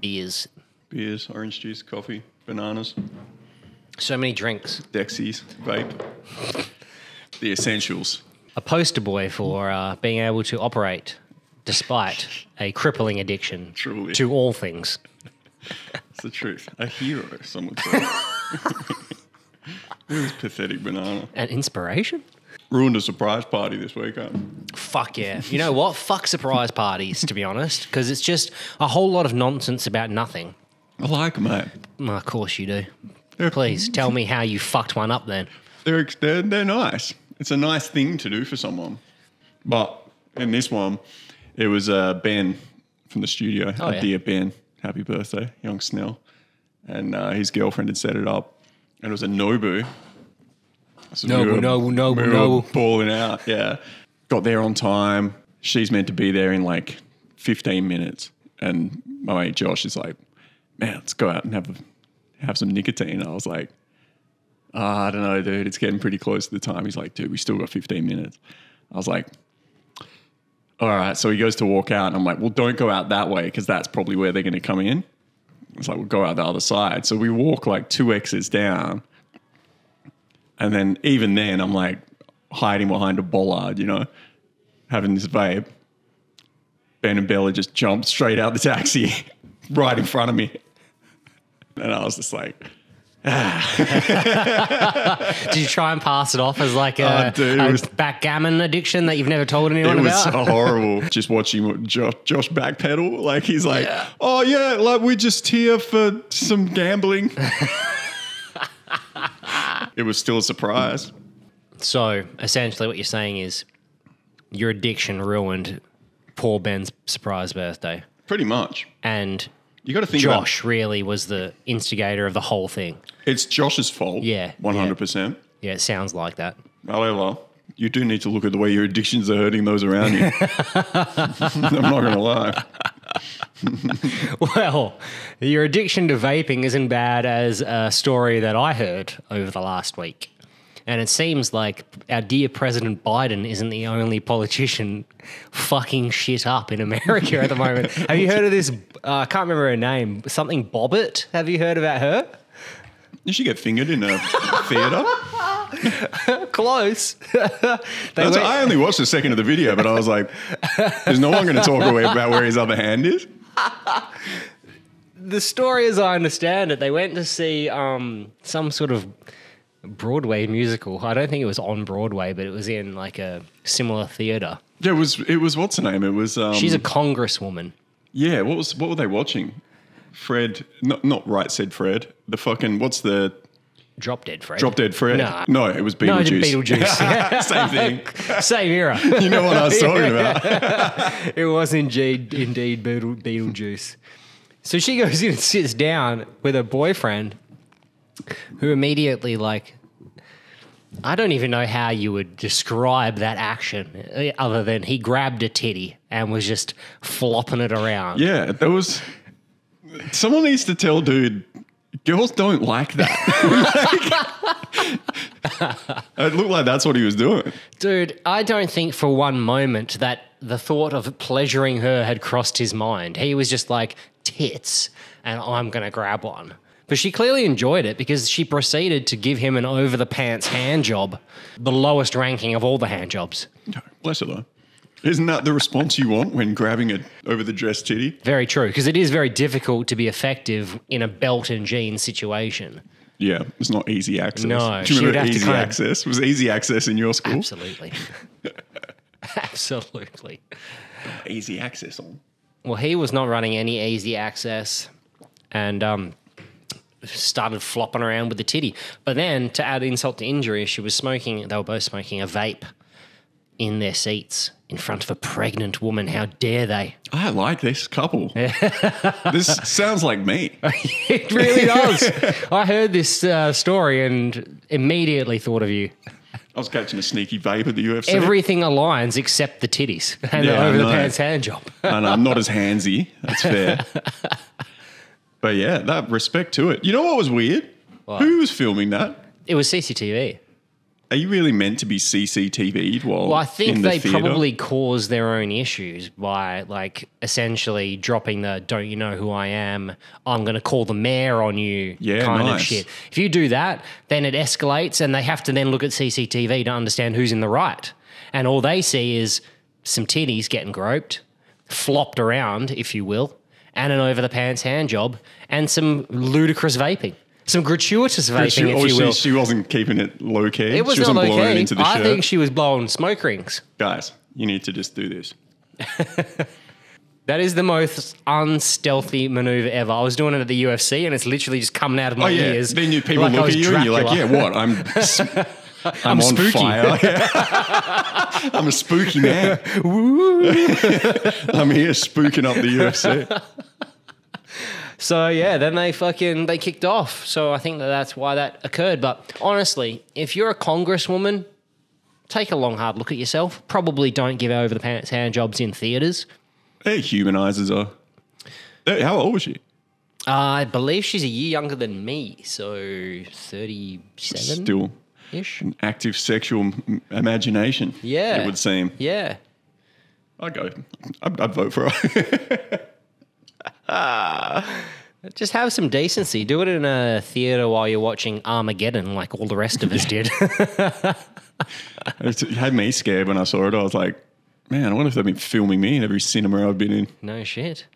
beers. Beers, orange juice, coffee, bananas, So many drinks. Dexies, vape. The essentials. A poster boy for uh, being able to operate despite a crippling addiction Truly. to all things. It's the truth. A hero, some would say. it was pathetic banana. An inspiration? Ruined a surprise party this weekend. Fuck yeah. You know what? Fuck surprise parties, to be honest, because it's just a whole lot of nonsense about nothing. I like them, mate. Well, of course you do. They're, Please tell me how you fucked one up then. They're, they're, they're nice. It's a nice thing to do for someone. But in this one, it was uh, Ben from the studio. Oh, yeah. Dear Ben, happy birthday, young Snell. And uh, his girlfriend had set it up. And it was a Nobu. So Nobu, Nobu, Nobu, we Nobu. balling out, yeah. Got there on time. She's meant to be there in like 15 minutes. And my mate Josh is like, man, let's go out and have, a, have some nicotine. I was like, "Ah, I don't know, dude. It's getting pretty close to the time. He's like, dude, we still got 15 minutes. I was like, all right. So he goes to walk out, and I'm like, well, don't go out that way because that's probably where they're going to come in. It's like, we'll go out the other side. So we walk like two exits down. And then even then, I'm like hiding behind a bollard, you know, having this vape. Ben and Bella just jumped straight out the taxi right in front of me. And I was just like, Did you try and pass it off as like a, Oh, dude, a was- backgammon addiction that you've never told anyone it was about? horrible just watching Josh, Josh backpedal. Like he's like, oh yeah, like we're just here for some gambling. it was still a surprise. So essentially, what you're saying is your addiction ruined poor Ben's surprise birthday, Pretty much. and You got to think Josh really was the instigator of the whole thing. it's Josh's fault. Yeah, one hundred percent. Yeah, it sounds like that. However, you do need to look at the way your addictions are hurting those around you. I'm not gonna lie. Well, your addiction to vaping isn't bad as a story that I heard over the last week. And it seems like our dear President Biden isn't the only politician fucking shit up in America at the moment. Have you heard of this? Uh, I can't remember her name. Something Bobbitt. Have you heard about her? You should get fingered in a theater. Close. they went- I only watched a second of the video, but I was like, "There's no one going to talk away about where his other hand is." the story, as I understand it, they went to see um, some sort of Broadway musical. I don't think it was on Broadway, but it was in like a similar theater. Yeah, it was. It was what's her name? It was. Um, She's a congresswoman. yeah. What was? What were they watching? Fred, not not right said Fred. The fucking what's the Drop Dead Fred. drop dead Fred? Nah. No, it was No, Beetlejuice. Beetlejuice. Same thing. Same era. You know what I was talking about? it was indeed indeed Beetle, Beetlejuice. So she goes in and sits down with her boyfriend, who immediately like. I don't even know how you would describe that action, eh, other than he grabbed a titty and was just flopping it around. Yeah, there was. Someone needs to tell dude. Girls don't like that. it looked like that's what he was doing. Dude, I don't think for one moment that the thought of pleasuring her had crossed his mind. He was just like, tits, and I'm going to grab one. But she clearly enjoyed it because she proceeded to give him an over the pants hand job, the lowest ranking of all the hand jobs. No, bless her though. Isn't that the response you want when grabbing it over the dress titty? Very true, because it is very difficult to be effective in a belt and jeans situation. Yeah, it's not easy access. No, Do she you would have to easy kind of- access? Was easy access in your school? Absolutely. Absolutely. Easy access on. Well, he was not running any easy access and um, started flopping around with the titty. But then, to add insult to injury, she was smoking, they were both smoking a vape in their seats in front of a pregnant woman. How dare they? I like this couple. this sounds like me. It really does. I heard this uh, story and immediately thought of you. I was catching a sneaky vape at the UFC. Everything aligns except the titties and the Yeah, I over the pants hand job. and I'm not as handsy. That's fair. But yeah, that respect to it. You know what was weird? Who was filming that? It was CCTV. are you really meant to be CCTV'd while? Well, I think in the they theater? probably cause their own issues by like essentially dropping the "Don't you know who I am? I'm going to call the mayor on you" Yeah, kind of shit. If you do that, then it escalates, and they have to then look at CCTV to understand who's in the right. And all they see is some titties getting groped, flopped around, if you will, and an over the pants hand job, and some ludicrous vaping. Some gratuitous vaping, She, if you will. she wasn't keeping it low key. it was she not wasn't blowing it into the I shirt. think she was blowing smoke rings. Guys, you need to just do this. That is the most unstealthy maneuver ever. I was doing it at the UFC, and it's literally just coming out of my Oh yeah. ears. Then you, people like look at you and you're like, yeah, what? I'm I'm, on spooky. fire. I'm a spooky man. I'm here spooking up the UFC. So yeah, then they fucking they kicked off. So I think that that's why that occurred. But honestly, if you're a congresswoman, take a long hard look at yourself. Probably don't give over the pants hand jobs in theaters. It humanizes her. Hey, How old was she? I believe she's a year younger than me, so thirty-seven Still ish. an active sexual imagination. Yeah. It would seem. Yeah. I'd go. I'd, I'd vote for it. Just have some decency. Do it in a theater while you're watching Armageddon, like all the rest of us did. it had me scared when I saw it. I was like, man, I wonder if they've been filming me in every cinema I've been in. no shit.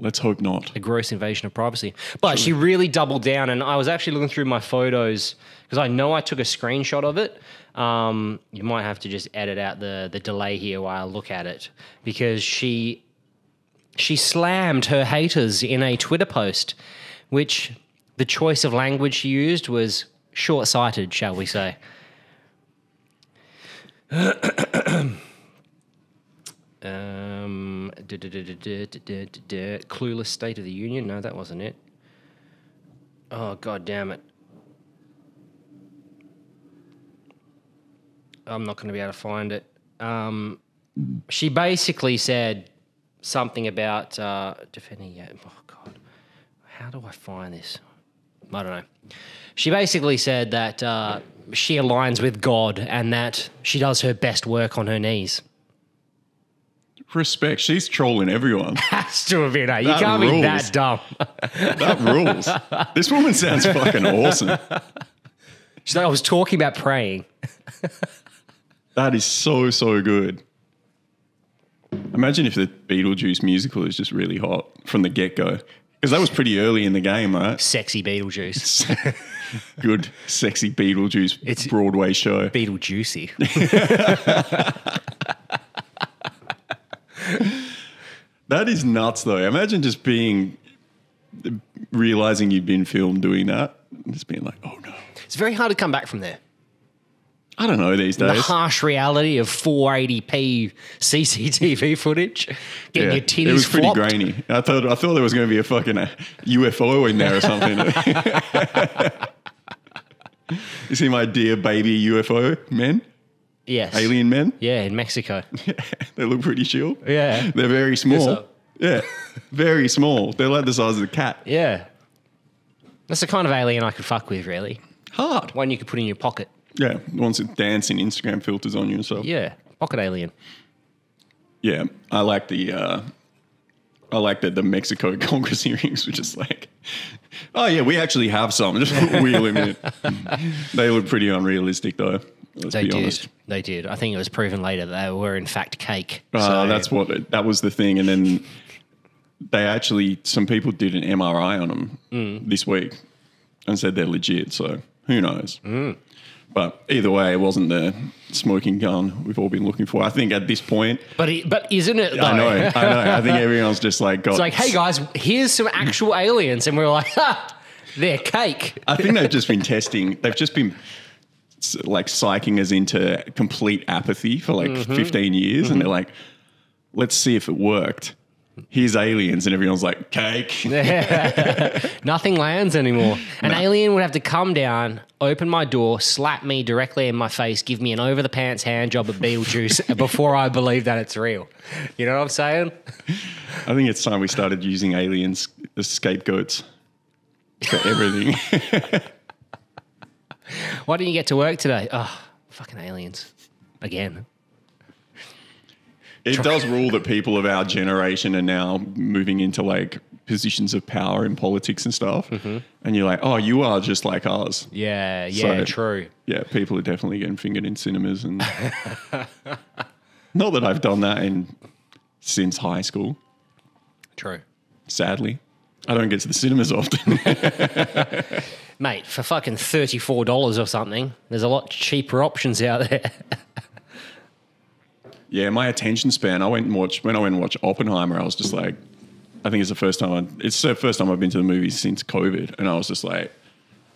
Let's hope not. A gross invasion of privacy. But she really doubled down, and I was actually looking through my photos because I know I took a screenshot of it. Um, you might have to just edit out the the delay here while I look at it because she she slammed her haters in a Twitter post, which the choice of language she used was short sighted, shall we say. Um, Clueless State of the Union. No, that wasn't it. Oh, god damn it. I'm not going to be able to find it. Um, she basically said something about uh, defending. Yeah, oh, God. How do I find this? I don't know. She basically said that uh, she aligns with God and that she does her best work on her knees. Respect. She's trolling everyone. Has to have been. eh? You can't be that dumb. That rules. This woman sounds fucking awesome. She's like, I was talking about praying. That is so, so good. Imagine if the Beetlejuice musical is just really hot from the get go. Because that was pretty early in the game, right? Sexy Beetlejuice. Good, sexy Beetlejuice It's- Broadway show. Beetlejuicy. That is nuts, though. Imagine just being, realizing you've been filmed doing that, and just being like, oh no. It's very hard to come back from there. I don't know these days. The harsh reality of 480p CCTV footage. Getting Yeah, your titties it was pretty flopped. grainy. I thought I thought there was going to be a fucking uh, UFO in there or something. you see my dear baby UFO men, Yes. alien men. Yeah, in Mexico. they look pretty chill. Yeah. They're very small. Yeah, very small. They're like the size of a cat. Yeah. That's the kind of alien I could fuck with, really. Hard. One you could put in your pocket. Yeah, wants to dance in Instagram filters on you and stuff. Yeah. Pocket alien. Yeah, I like the uh, I like that the Mexico Congress hearings were just like, oh yeah, we actually have some. Just wheel in. they look pretty unrealistic though. Let's They did. honest. They did. I think it was proven later that they were in fact cake. Uh, So- that's what it, that was the thing, and then they actually some people did an MRI on them Mm. this week and said they're legit. So who knows? Mm. But either way, it wasn't the smoking gun we've all been looking for. I think at this point, But it, but isn't it? Though? I know, I know. I think everyone's just like got. It's like, hey guys, here's some actual aliens, and we're like, ha, they're cake. I think they've just been testing. They've just been like psyching us into complete apathy for like Mm-hmm. 15 years, and they're like, let's see if it worked. Here's aliens, and everyone's like, cake. Nothing lands anymore. An alien would have to come down, open my door, slap me directly in my face, give me an over the pants hand job of Beetlejuice before I believe that it's real. You know what I'm saying? I think it's time we started using aliens as scapegoats for everything. Why didn't you get to work today? Oh, fucking aliens. Again. It does rule that people of our generation are now moving into like positions of power in politics and stuff. Mm-hmm. And you're like, oh, you are just like us. Yeah, yeah, So- true. Yeah, people are definitely getting fingered in cinemas. And not that I've done that in since high school, True. sadly. I don't get to the cinemas often. Mate, for fucking $34 or something, there's a lot cheaper options out there. yeah, my attention span. I went and watched when I went and watched Oppenheimer. I was just like, I think it's the first time. I, it's the first time I've been to the movies since COVID, and I was just like,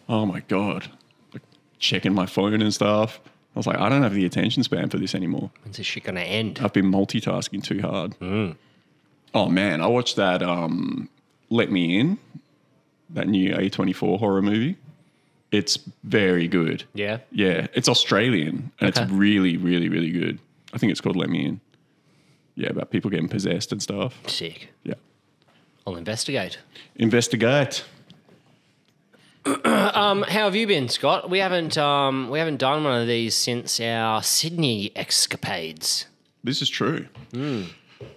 oh my god, like checking my phone and stuff. I was like, I don't have the attention span for this anymore. When's this shit going to end? I've been multitasking too hard. Oh man, I watched that. Um, Let Me In, that new A twenty four horror movie. It's very good. Yeah. Yeah, it's Australian and Okay. it's really, really, really good. I think it's called Let Me In. Yeah, about people getting possessed and stuff. Sick. Yeah. I'll investigate. Investigate. Um, how have you been, Scott? We haven't um, we haven't done one of these since our Sydney escapades. This is true.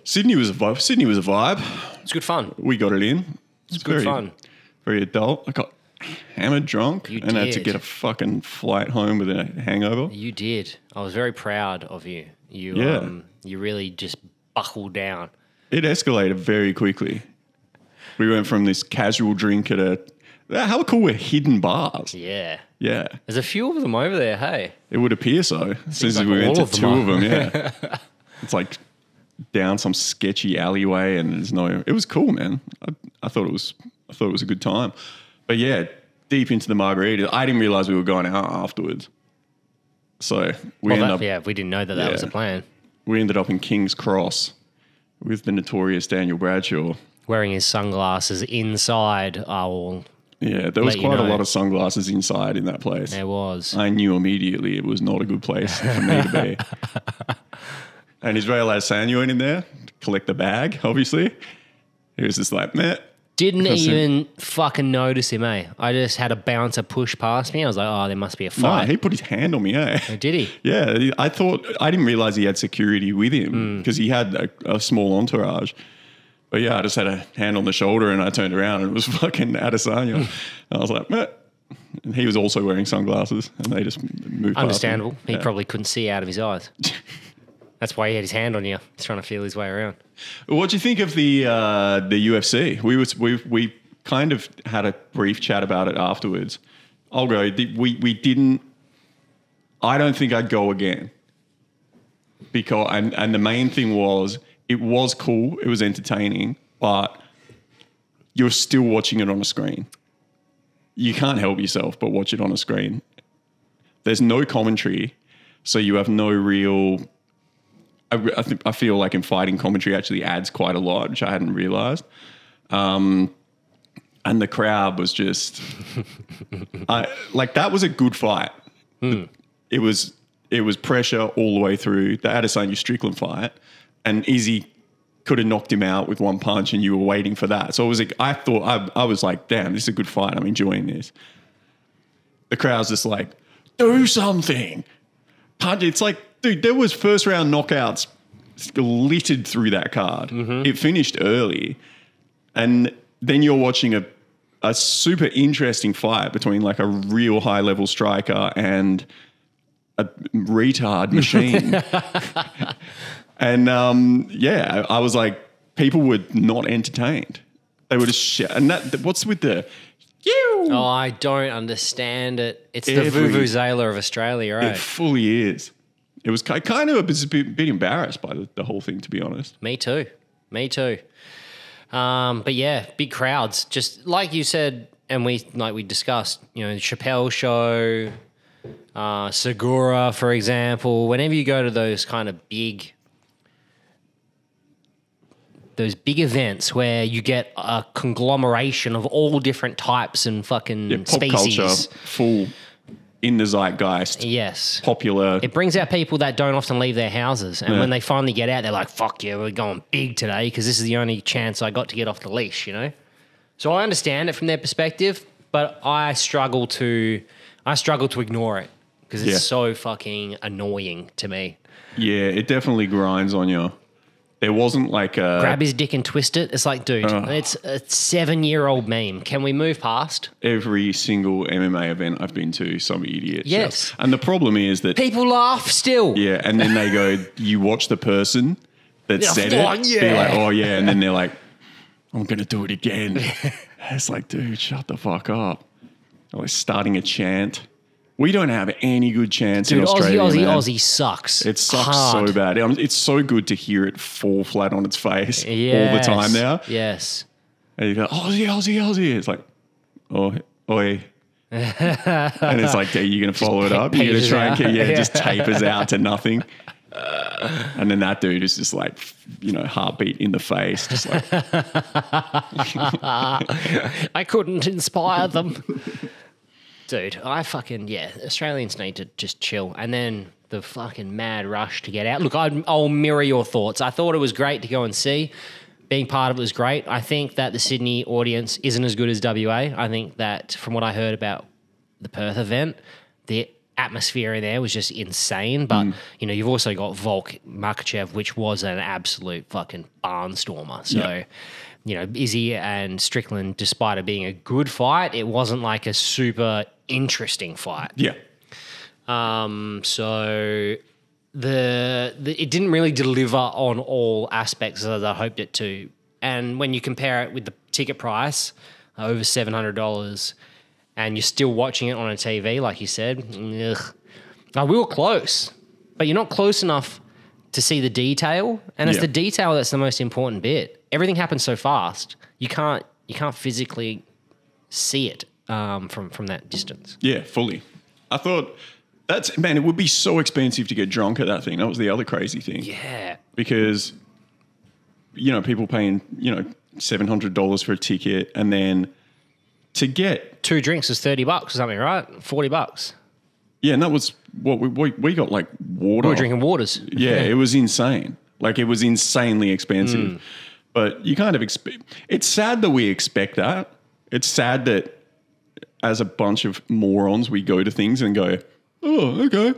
Sydney was a vibe. Sydney was a vibe. It's good fun. We got it in. It's good fun. Very adult. I got hammered drunk You and had to get a fucking flight home with a hangover. You did. I was very proud of you. You Yeah. um, you really just buckled down. It escalated very quickly. We went from this casual drink at a. How cool were hidden bars? Yeah. Yeah. There's a few of them over there. Hey. It would appear so, since like we went to of two are. of them. Yeah, it's like down some sketchy alleyway, and there's no. It was cool, man. I, I thought it was. I thought it was a good time, but yeah, deep into the margarita. I didn't realize we were going out afterwards, so we Well, ended that, up. yeah, we didn't know that that was a plan. We ended up in King's Cross with the notorious Daniel Bradshaw. Wearing his sunglasses inside. I will. Yeah, there was Let you quite a lot of sunglasses inside in that place. There was. I knew immediately it was not a good place for me to be. and Israel went in there to collect the bag, obviously. He was just like, meh. Didn't Because even fucking notice him, eh? I just had a bouncer push past me. I was like, oh, there must be a No, fight. he put his hand on me, eh? Did he? Yeah, he- I thought, I didn't realize he had security with Hmm. him because he had a, a small entourage. But yeah, I just had a hand on the shoulder and I turned around and it was fucking Adesanya. and I was like, meh. And he was also wearing sunglasses and they just moved past him. Understandable. He Yeah. probably couldn't see out of his eyes. That's why he had his hand on you. He's trying to feel his way around. What do you think of the uh, the UFC? We was we we kind of had a brief chat about it afterwards. I'll go. We we didn't. I don't think I'd go again. Because and and the main thing was it was cool. It was entertaining, but you're still watching it on a screen. You can't help yourself but watch it on a screen. There's no commentary, so you have no real I, I, think, I feel like in fighting commentary actually adds quite a lot, which I hadn't realized. Um, and the crowd was just, I, like that was a good fight. It was it was pressure all the way through the Adesanya Strickland fight, and Izzy could have knocked him out with one punch, and you were waiting for that. So it was like I thought I, I was like, damn, this is a good fight. I'm enjoying this. The crowd's just like, do something punch. It's like, dude, there was first round knockouts littered through that card. It finished early, and then you're watching a a super interesting fight between like a real high level striker and a retard machine. and um, yeah, I was like, people were not entertained. They were just shit. And that, what's with the you? Oh, I don't understand it. It's the Vuvuzela of Australia, It fully is. It was ki- kind of a bit, bit, embarrassed by the, the whole thing, to be honest. Me too. Me too. Um, but yeah, big crowds. Just like you said, and we like we discussed. You know, the Chappelle show, uh, Segura, for example. Whenever you go to those kind of big, those big events where you get a conglomeration of all different types and fucking Yeah, pop species. culture, full in the zeitgeist, Yes. popular. It brings out people that don't often leave their houses. And Yeah. when they finally get out, they're like, fuck yeah, we're going big today because this is the only chance I got to get off the leash, you know? So I understand it from their perspective, but I struggle to I struggle to ignore it because it's Yeah. so fucking annoying to me. Yeah, it definitely grinds on you. There wasn't like a Grab his dick and twist it. It's like, dude, it's a seven year old meme. Can we move past? every single MMA event I've been to, some idiot. Yes. shouts. And the problem is that People laugh still. yeah, and then they go, you watch the person that said oh, it, be like, oh yeah, and then they're like, I'm gonna do it again. it's like, dude, shut the fuck up. Like starting a chant. We don't have any good chance Dude, in Australia. Aussie, man. Aussie sucks. It sucks Hard. so bad. Um, It's so good to hear it fall flat on its face all the time now. Yes. And you go, Aussie, Aussie, Aussie. It's like, oh, oi. and it's like, are you going to follow it up? You're going to try and out. keep, yeah, Yeah. just tapers out to nothing. And then that dude is just like, you know, heartbeat in the face, just like, I couldn't inspire them. Dude, I fucking, yeah, Australians need to just chill. And then the fucking mad rush to get out. Look, I'd, I'll mirror your thoughts. I thought it was great to go and see. Being part of it was great. I think that the Sydney audience isn't as good as WA. I think that from what I heard about the Perth event, the atmosphere in there was just insane. But mm. you know, you've also got Volk Makhachev, which was an absolute fucking barnstormer. So, Yeah. You know, Izzy and Strickland, despite it being a good fight, it wasn't like a super interesting fight. yeah. Um, so the, the it didn't really deliver on all aspects as I hoped it to. And when you compare it with the ticket price, uh, over seven hundred dollars, and you're still watching it on a TV, like you said, ugh. Now, we were close, but you're not close enough to see the detail, and it's Yeah. the detail that's the most important bit. Everything happens so fast, you can't you can't physically see it um, from from that distance. Yeah, fully. I thought that's, man, it would be so expensive to get drunk at that thing. That was the other crazy thing. Yeah, because you know people paying you know seven hundred dollars for a ticket, and then to get two drinks is 30 bucks or something, right? 40 bucks. yeah, and that was what we we, we got like water. We were drinking waters. Yeah, it was insane. Like it was insanely expensive. Hmm. But you kind of expect. It's sad that we expect that. It's sad that as a bunch of morons we go to things and go, oh okay,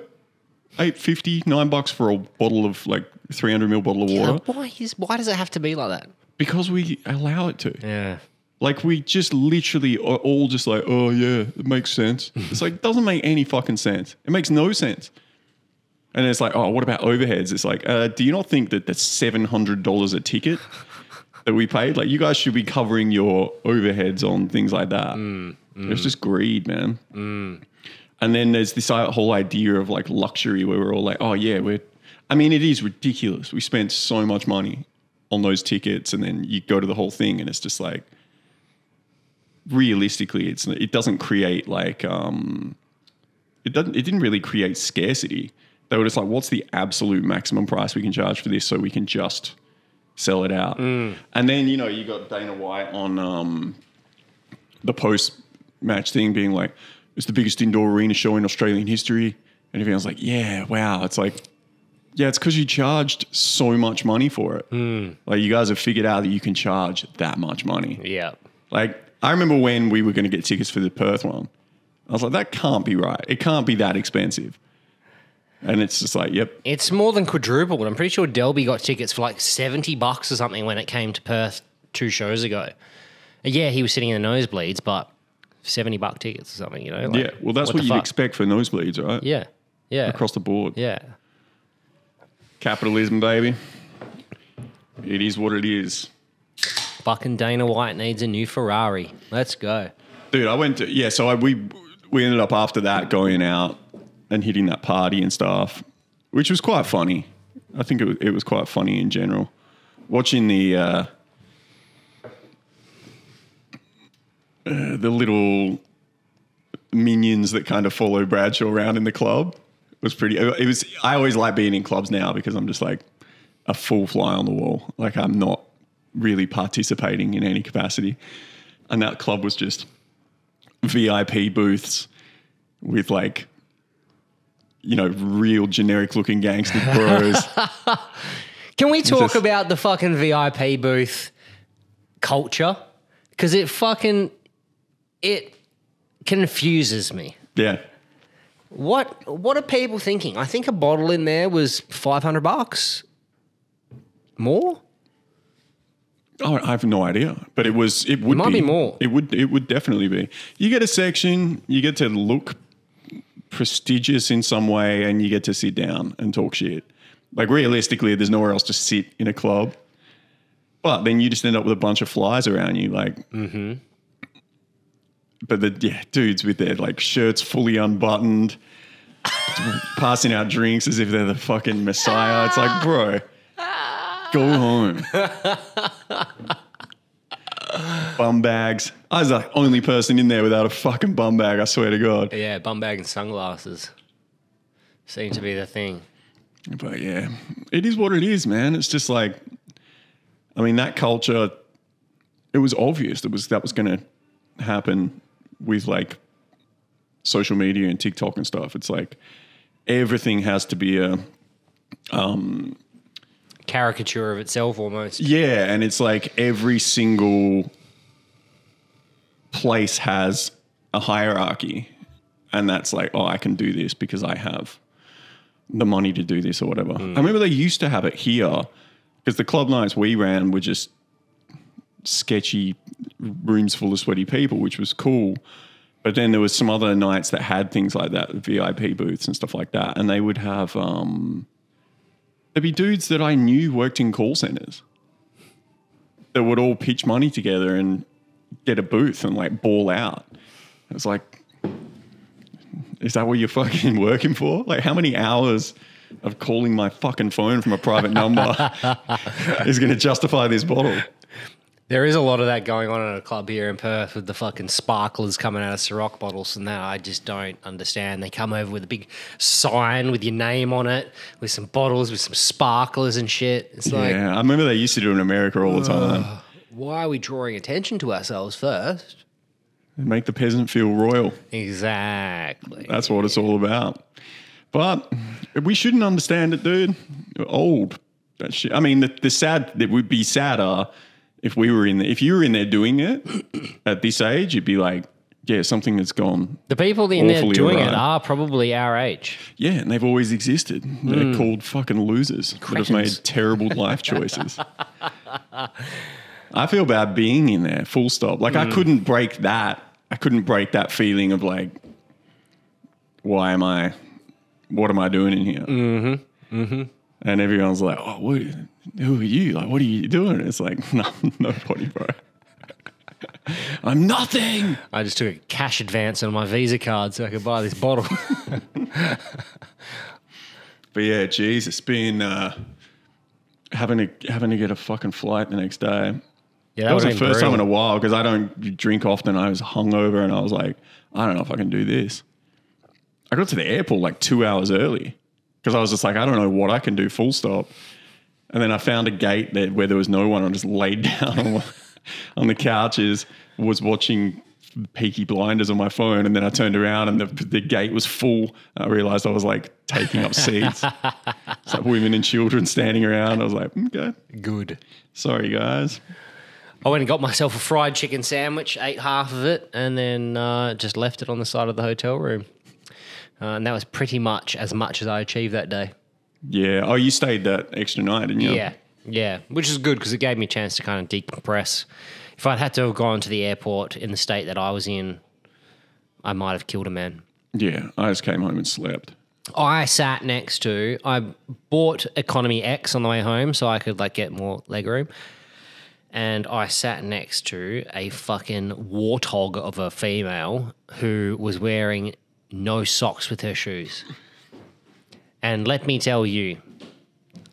eight fifty nine bucks for a bottle of like three hundred ml bottle of water Why, is, why does it have to be like that? because we allow it to. Yeah. Like we just literally are all just like, oh yeah, it makes sense. it's like doesn't make any fucking sense. It makes no sense. And it's like, oh, what about overheads? It's like, uh, do you not think that that's seven hundred dollars a ticket that we paid, like you guys should be covering your overheads on things like that? It's just greed, man. And then there's this uh, whole idea of like luxury where we're all like, oh yeah, we're. I mean, it is ridiculous. We spent so much money on those tickets, and then you go to the whole thing, and it's just like realistically, it's it doesn't create like um, it doesn't it didn't really create scarcity. They were just like, what's the absolute maximum price we can charge for this, so we can just sell it out. And then you know you got Dana White on um, the post match thing, being like, it's the biggest indoor arena show in Australian history, and everyone's like, yeah, wow. It's like. Yeah, it's because you charged so much money for it. Like you guys have figured out that you can charge that much money. Yeah. Like, I remember when we were going to get tickets for the Perth one. I was like, that can't be right. It can't be that expensive. And it's just like, yep. It's more than quadrupled. I'm pretty sure Delby got tickets for like 70 bucks or something when it came to Perth two shows ago. Yeah, he was sitting in the nosebleeds, but 70 buck tickets or something, you know? Like, yeah. Well, that's what, the you'd fuck? expect for nosebleeds, right? Yeah. Yeah. Across the board. Yeah. Capitalism, baby. It is what it is. Fucking Dana White needs a new Ferrari. Let's go. Dude, I went to, yeah, so I, we, we ended up after that going out and hitting that party and stuff, which was quite funny. I think it was, it was quite funny in general. Watching the, uh, uh, the little minions that kind of follow Bradshaw around in the club was pretty. It was. I always like being in clubs now because I'm just like a full fly on the wall. Like I'm not really participating in any capacity, and that club was just VIP booths with like. You know, real generic looking gangster bros. Can we talk just- about the fucking VIP booth culture? Because it fucking it confuses me. yeah, What what are people thinking? I think a bottle in there was five hundred bucks. More? Oh, I have no idea, but it was. It would might be more. It would. It would definitely be. You get a section. You get to look prestigious in some way, and you get to sit down and talk shit. Like realistically, there's nowhere else to sit in a club. But then you just end up with a bunch of flies around you, like. Mm-hmm. But the yeah, dudes with their like shirts fully unbuttoned, passing out drinks as if they're the fucking messiah. It's like, bro, go home. bum bags. I was the only person in there without a fucking bum bag. I swear to God. Yeah, bum bag and sunglasses seem to be the thing. But yeah, it is what it is, man. It's just like, I mean, that culture. It was obvious that was that was going to happen with like social media and TikTok and stuff. It's like everything has to be a um, Caricature of itself almost. Yeah, and it's like every single place has a hierarchy. And that's like, oh, I can do this because I have the money to do this or whatever. I remember they used to have it here because the club nights we ran were just sketchy rooms full of sweaty people, which was cool. But then there was some other nights that had things like that, VIP booths and stuff like that. And they would have um, there'd be dudes that I knew worked in call centers that would all pitch money together and get a booth and like ball out. It's like, is that what you're fucking working for? Like, how many hours of calling my fucking phone from a private number is going to justify this bottle? There is a lot of that going on at a club here in Perth with the fucking sparklers coming out of Ciroc bottles and that. I just don't understand. They come over with a big sign with your name on it, with some bottles, with some sparklers and shit. It's like, yeah, I remember they used to do it in America all the time. Why are we drawing attention to ourselves first? Make the peasant feel royal. Exactly. That's what it's all about. But we shouldn't understand it, dude. We're old. That shit. I mean, the, the sad it would be sadder if we were in there. If you were in there doing it at this age, you'd be like, yeah, something that's gone. the people in there doing it are probably our age. Yeah, and they've always existed. They're hmm. called fucking losers that have made terrible life choices. I feel bad being in there, full stop. Like, I couldn't break that. I couldn't break that feeling of like, why am I, what am I doing in here? Mm-hmm. Mm-hmm. And everyone's like, oh, what, who are you? Like, what are you doing? It's like, no, nobody, bro. I'm nothing. I just took a cash advance on my Visa card so I could buy this bottle. But yeah, geez, it's been uh, having to having to get a fucking flight the next day. Yeah, That was the first been time in a while because I don't drink often. I was hungover and I was like, I don't know if I can do this. I got to the airport like two hours early because I was just like, I don't know what I can do. Full stop. And then I found a gate that where there was no one. I just laid down on, on the couches, was watching Peaky Blinders on my phone, and then I turned around and the, the gate was full. I realized I was like taking up seats. it's like women and children standing around. I was like, mm, okay, Good. sorry guys. I went and got myself a fried chicken sandwich, ate half of it, and then uh, just left it on the side of the hotel room. Uh, and that was pretty much as much as I achieved that day. Yeah. Oh, you stayed that extra night, didn't you? Yeah, yeah, which is good because it gave me a chance to kind of decompress. If I'd had to have gone to the airport in the state that I was in, I might have killed a man. Yeah. I just came home and slept. I sat next to. I bought Economy X on the way home so I could like get more leg room, and I sat next to a fucking warthog of a female who was wearing no socks with her shoes. And let me tell you,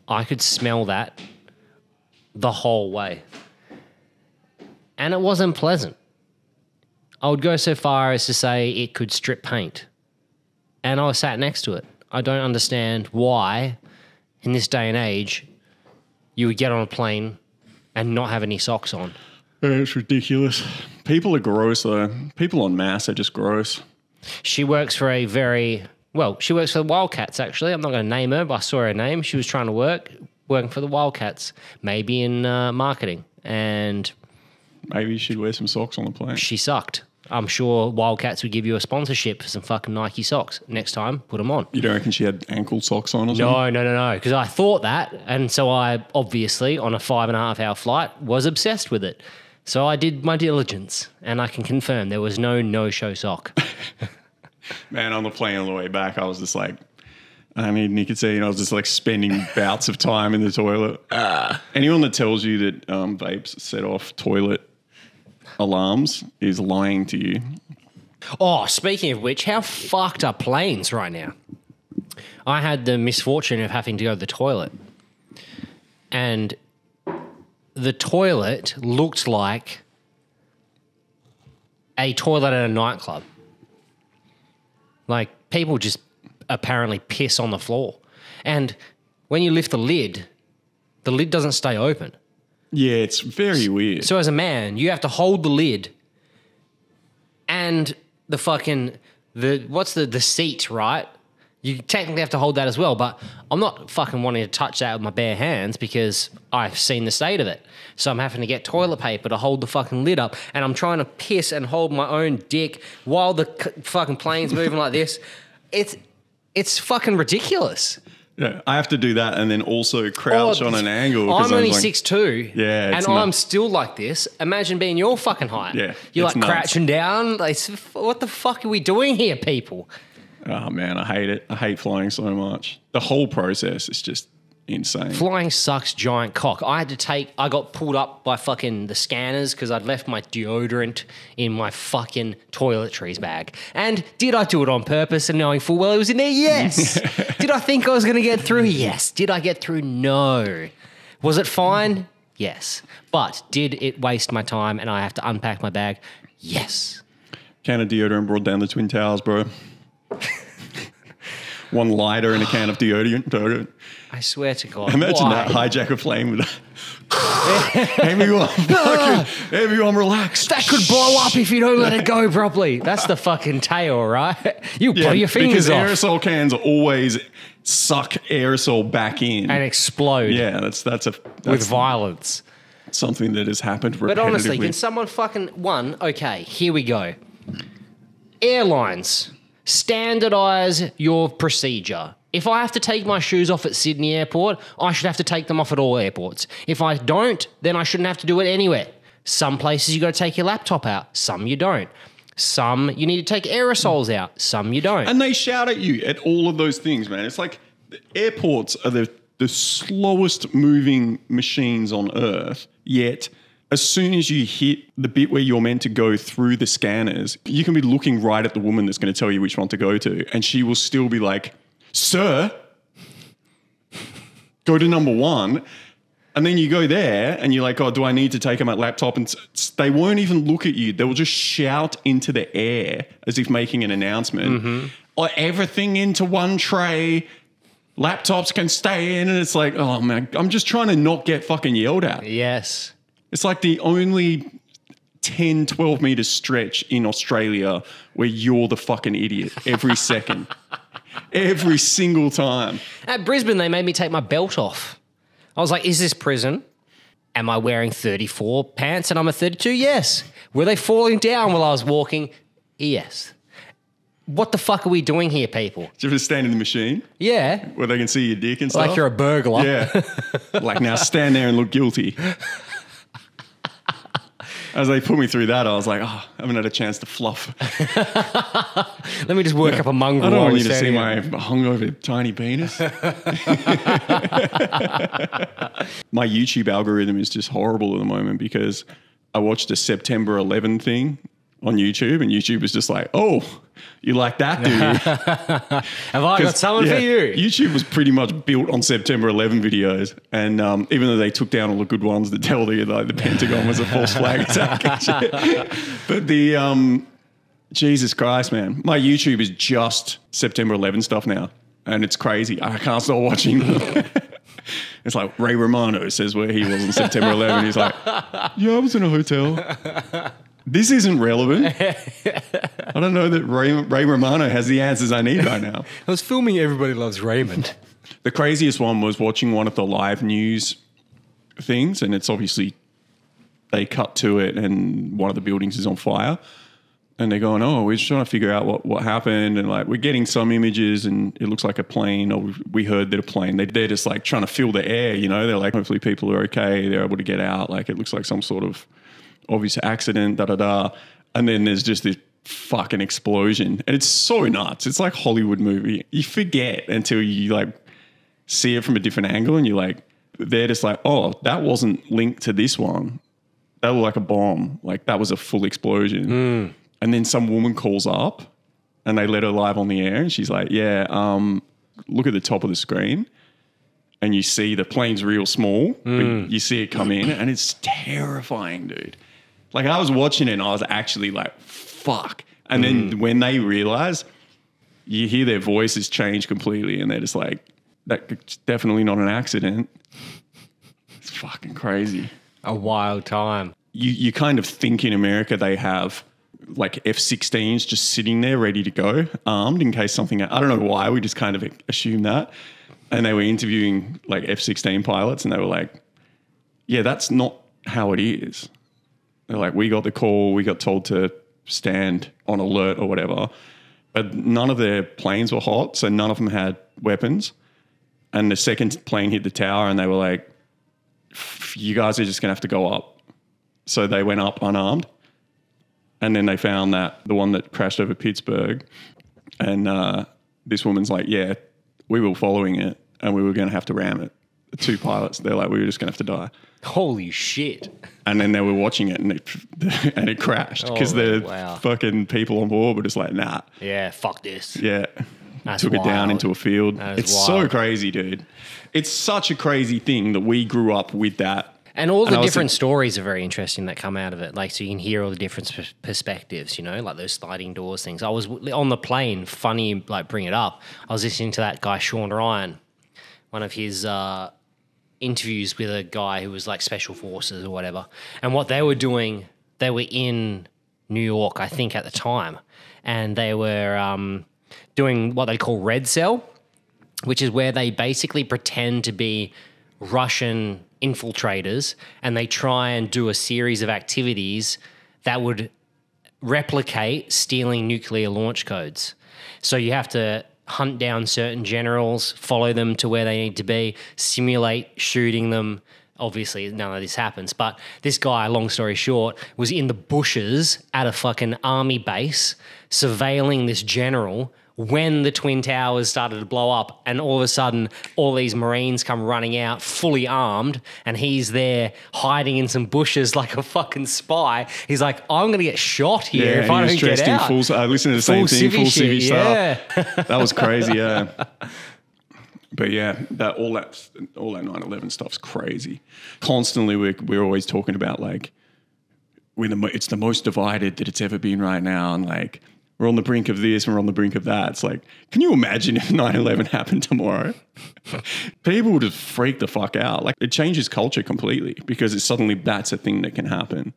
I could smell that the whole way, and it wasn't pleasant. I would go so far as to say it could strip paint and I was sat next to it. I don't understand why, in this day and age, you would get on a plane and not have any socks on. It's ridiculous. People are gross though. People on mass are just gross. She works for a very well. She works for the Wildcats. Actually, I'm not going to name her, but I saw her name. She was trying to work, working for the Wildcats, maybe in uh, marketing, and Maybe you should wear some socks on the plane. she sucked. I'm sure Wildcats would give you a sponsorship for some fucking Nike socks. Next time, put them on. You don't reckon she had ankle socks on or something? No, no, no, no. Because I thought that. And so I obviously, on a five and a half hour flight, was obsessed with it. So I did my diligence and I can confirm there was no no show sock. Man, on the plane on the way back, I was just like, I don't need nicotine. I was just like spending bouts of time in the toilet. Anyone that tells you that um, vapes set off toilet alarms is lying to you. Oh, speaking of which, how fucked are planes right now? I had the misfortune of having to go to the toilet. And the toilet looked like a toilet at a nightclub. Like people just apparently piss on the floor. And when you lift the lid, the lid doesn't stay open. Yeah, it's very weird. So as a man, you have to hold the lid and the fucking the what's the the seat, right? You technically have to hold that as well, but I'm not fucking wanting to touch that with my bare hands because I've seen the state of it. So I'm having to get toilet paper to hold the fucking lid up, and I'm trying to piss and hold my own dick while the c- fucking plane's moving like this. It's it's fucking ridiculous. Yeah, I have to do that and then also crouch Oh, on an angle. I'm only like- six two. Yeah, and it's I'm still like this. Imagine being your fucking height. Yeah, you're like nuts. crouching down. Like, what the fuck are we doing here, people? Oh man, I hate it. I hate flying so much. The whole process is just insane. Flying sucks, giant cock. I had to take. I got pulled up by fucking the scanners because I'd left my deodorant in my fucking toiletries bag. And did I do it on purpose and knowing full well it was in there? Yes. did I think I was going to get through? Yes. Did I get through? No. Was it fine? Yes. But did it waste my time and I have to unpack my bag? Yes. can of deodorant brought down the Twin Towers, bro. One lighter and a can of deodorant. I swear to God. Imagine why? that hijack a plane with everyone, fucking, everyone relax. That could blow up if you don't let it go properly. That's the fucking tail, right? You blow your fingers because off aerosol cans always suck aerosol back in. and explode yeah, that's that's a with that's violence. something that has happened. But honestly, can someone fucking one? Okay, here we go. Airlines standardize your procedure. If I have to take my shoes off at Sydney Airport, I should have to take them off at all airports. If I don't, then I shouldn't have to do it anywhere. Some places you got to take your laptop out, some you don't. Some you need to take aerosols out, some you don't. and they shout at you at all of those things, man. It's like airports are the the slowest moving machines on earth, yet as soon as you hit the bit where you're meant to go through the scanners, you can be looking right at the woman that's going to tell you which one to go to, and she will still be like, "Sir, go to number one." And then you go there and you're like, oh, do I need to take my laptop? And they won't even look at you. They will just shout into the air as if making an announcement. Mm-hmm. Or everything into one tray. Laptops can stay in. And it's like, oh man, I'm just trying to not get fucking yelled at. yes. It's like the only 10, 12 meter stretch in Australia where you're the fucking idiot every second. Every single time. At Brisbane, they made me take my belt off. I was like, is this prison? Am I wearing 34 pants and I'm a 32? Yes. Were they falling down while I was walking? Yes. What the fuck are we doing here, people? Do you ever stand in the machine Yeah. where they can see your dick and stuff? Like you're a burglar. Yeah. like now stand there and look guilty. As they put me through that, I was like, oh, I haven't had a chance to fluff. Let me just work up a mongrel. I don't want you to see standing my hungover tiny penis. my YouTube algorithm is just horrible at the moment because I watched a September 11 thing on YouTube, and YouTube was just like, "Oh, you like that, do you?" Have I got someone Yeah, for you? YouTube was pretty much built on September 11 videos, and um, even though they took down all the good ones that tell you like the Pentagon was a false flag attack, but the um, Jesus Christ, man, my YouTube is just September 11 stuff now, and it's crazy. I can't stop watching. it's like Ray Romano says where he was on September 11. He's like, "Yeah, I was in a hotel." This isn't relevant. I don't know that Ray, Ray Romano has the answers I need right now. I was filming Everybody Loves Raymond. The craziest one was watching one of the live news things, and it's obviously they cut to it, and one of the buildings is on fire. and they're going, "Oh, we're just trying to figure out what, what happened," and like we're getting some images, and it looks like a plane, or we- heard that a plane. They, they're just like trying to fill the air, you know. They're like, hopefully people are okay, they're able to get out. Like it looks like some sort of obvious accident, da da da. And then there's just this fucking explosion, and it's so nuts. It's like Hollywood movie. You forget until you like see it from a different angle, and you're like, they're just like, oh, that wasn't linked to this one. That looked like a bomb. Like that was a full explosion. And then some woman calls up and they let her live on the air. And she's like, Yeah, um, look at the top of the screen. And you see the plane's real small, but you see it come in and it's terrifying, dude. Like I was watching it and I was actually like, fuck. And then mm. when they realize, you hear their voices change completely and they're just like, that's definitely not an accident. It's fucking crazy A wild time. you, you kind of think in America they have like F-16s just sitting there ready to go, armed in case something. I don't know why we just kind of assume that. And they were interviewing like F-16 pilots, and they were like, "Yeah, that's not how it is." Like, "We got the call, we got told to stand on alert or whatever, but none of their planes were hot, so none of them had weapons." And the second plane hit the tower, and they were like, "You guys are just gonna have to go up." So they went up unarmed. And then they found that the one that crashed over Pittsburgh. And uh, this woman's like, yeah, we were following it and we were going to have to ram it. Two pilots, they're like, we were just going to have to die. Holy shit. And then they were watching it and it, and it crashed because Oh, the wow. fucking people on board were just like, nah, Yeah, fuck this. yeah. That's Took it down into a field. It's so crazy, dude. It's such a crazy thing that we grew up with that. And all And the different stories are very interesting that come out of it. Like, so you can hear all the different perspectives, you know, like those sliding doors things. I was on the plane, funny, like, bring it up. I was listening to that guy, Shawn Ryan, one of his uh, interviews with a guy who was like special forces or whatever. And what they were doing, they were in New York, I think, at the time. And they were um, doing what they call red cell which is where they basically pretend to be Russian infiltrators and they try and do a series of activities that would replicate stealing nuclear launch codes. So you have to hunt down certain generals, follow them to where they need to be, simulate shooting them. Obviously, none of this happens. But this guy, long story short, was in the bushes at a fucking army base, surveilling this general when the Twin Towers started to blow up. And all of a sudden, all these Marines come running out, fully armed, and he's there hiding in some bushes like a fucking spy. He's like, I'm going to get shot here if and I don't get out. full. I uh, listened to the same Full thing, civvy full civvy yeah. stuff. That was crazy, yeah. But yeah, that all that all that 9/11 stuff's crazy. Constantly, we're we're always talking about like we're the mo- it's the most divided that it's ever been right now, and like we're on the brink of this, and we're on the brink of that. It's like, can you imagine if 9/11 happened tomorrow? People would just freak the fuck out. Like it changes culture completely because it's suddenly that's a thing that can happen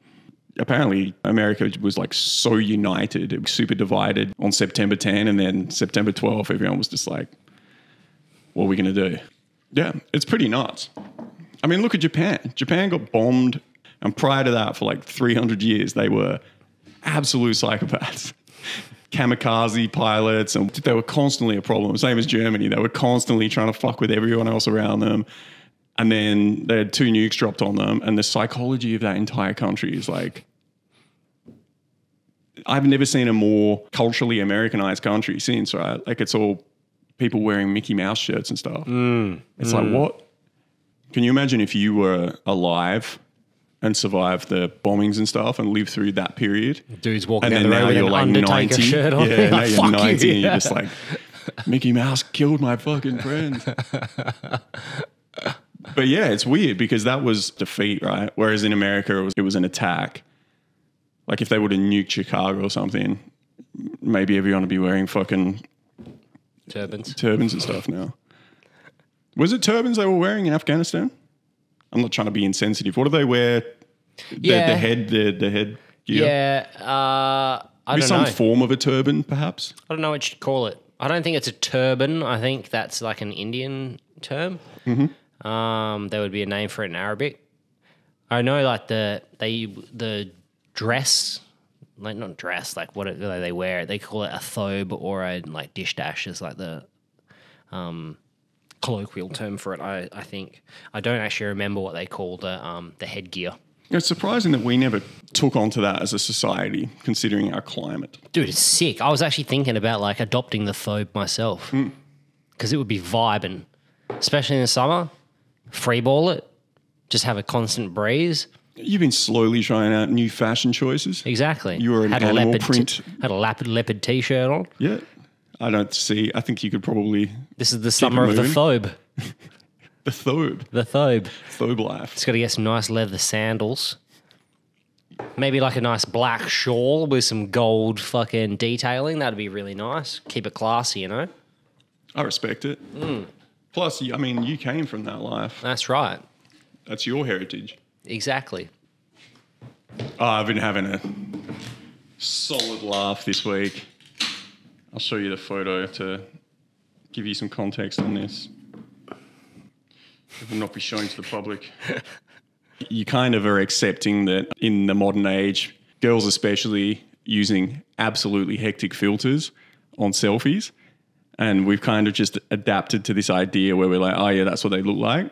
apparently America was like so united, it was super divided on September 10, and then September 12, everyone was just like, "What are we gonna do?" Yeah, it's pretty nuts. I mean, look at Japan. Japan got bombed, and prior to that, for like 300 years, they were absolute psychopaths. Kamikaze pilots, and they were constantly a problem. Same as Germany, they were constantly trying to fuck with everyone else around them. And then they had two nukes dropped on them, and the psychology of that entire country is like I've never seen a more culturally Americanized country since, right? Like it's all people wearing Mickey Mouse shirts and stuff. Mm. it's like mm. what? Can you imagine if you were alive and survive the bombings and stuff and live through that period? Dude's walking And down then the road now with you're an like Undertaker 90. shirt on. Yeah, now you're 90 you. and you're just like, Mickey Mouse killed my fucking friends. but yeah, it's weird because that was defeat, right? Whereas in America, it was, it was an attack. Like if they would have nuked Chicago or something, maybe everyone would be wearing fucking turbans. turbans and stuff now. Was it turbans they were wearing in Afghanistan? I'm not trying to be insensitive. What do they wear? The, Yeah. the head, the, the head gear. Yeah, uh, I Maybe don't some know. form of a turban, perhaps. I don't know what you'd call it. I don't think it's a turban. I think that's like an Indian term. Mm-hmm. Um, there would be a name for it in Arabic. I know, like the they the dress, like not dress, like what it, they wear. They call it a thobe or a like dish dash is like the um, colloquial term for it. I, I think I don't actually remember what they call the um, the headgear. It's surprising that we never took onto that as a society, considering our climate. Dude, it's sick. I was actually thinking about like adopting the thobe myself because it would be vibing, especially in the summer. Free ball it, just have a constant breeze. You've been slowly trying out new fashion choices. Exactly. You were an had a leopard print. had a leopard leopard t-shirt on. Yeah. I don't see. I think you could probably This is the summer of the thobe. the thobe, The thobe. thobe life. It's got to get some nice leather sandals. Maybe like a nice black shawl with some gold fucking detailing. That'd be really nice. Keep it classy, you know? I respect it. Hmm. Plus, I mean, you came from that life. That's right. That's your heritage. Exactly. Oh, I've been having a solid laugh this week. I'll show you the photo to give you some context on this. It will not be shown to the public. you kind of are accepting that in the modern age, girls especially using absolutely hectic filters on selfies. And we've kind of just adapted to this idea where we're like, oh, yeah, that's what they look like.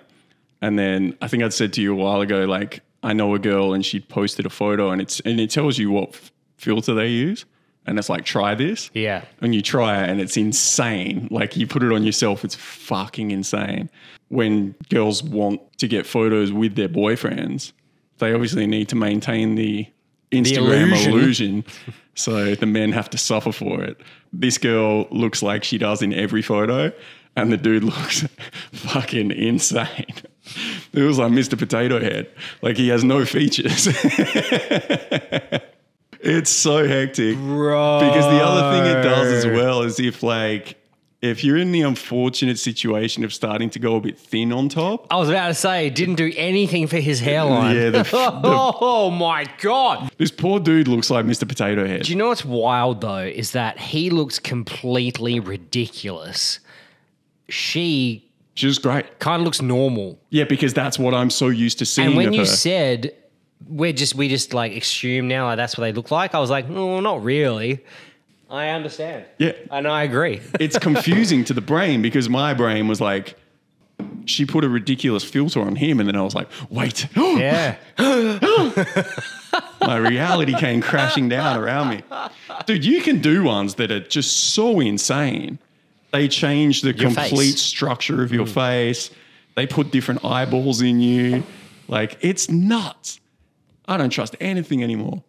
And then I think I'd said to you a while ago, like, I know a girl and she posted a photo and it's and it tells you what filter they use. And it's like, try this. Yeah. And you try it and it's insane. Like you put it on yourself, it's fucking insane. When girls want to get photos with their boyfriends, they obviously need to maintain the Instagram illusion. illusion. so the men have to suffer for it. This girl looks like she does in every photo, and the dude looks fucking insane. It was like Mr. Potato Head. Like he has no features. It's so hectic. Bro. Because the other thing it does as well is if like if you're in the unfortunate situation of starting to go a bit thin on top, I was about to say, it didn't do anything for his hairline. Yeah, the- oh my God. this poor dude looks like Mr. Potato Head. Do you know what's wild though? Is that he looks completely ridiculous. She She's great. kind of looks normal. Yeah, because that's what I'm so used to seeing And when you said we're just we just like assume now like that's what they look like, I was like, no, not really. I understand. yeah, And I agree. it's confusing to the brain because my brain was like, she put a ridiculous filter on him, and then I was like, wait, yeah. my reality came crashing down around me. Dude, you can do ones that are just so insane. They change the Your complete face. structure of your hmm. face. They put different eyeballs in you. Like it's nuts. I don't trust anything anymore.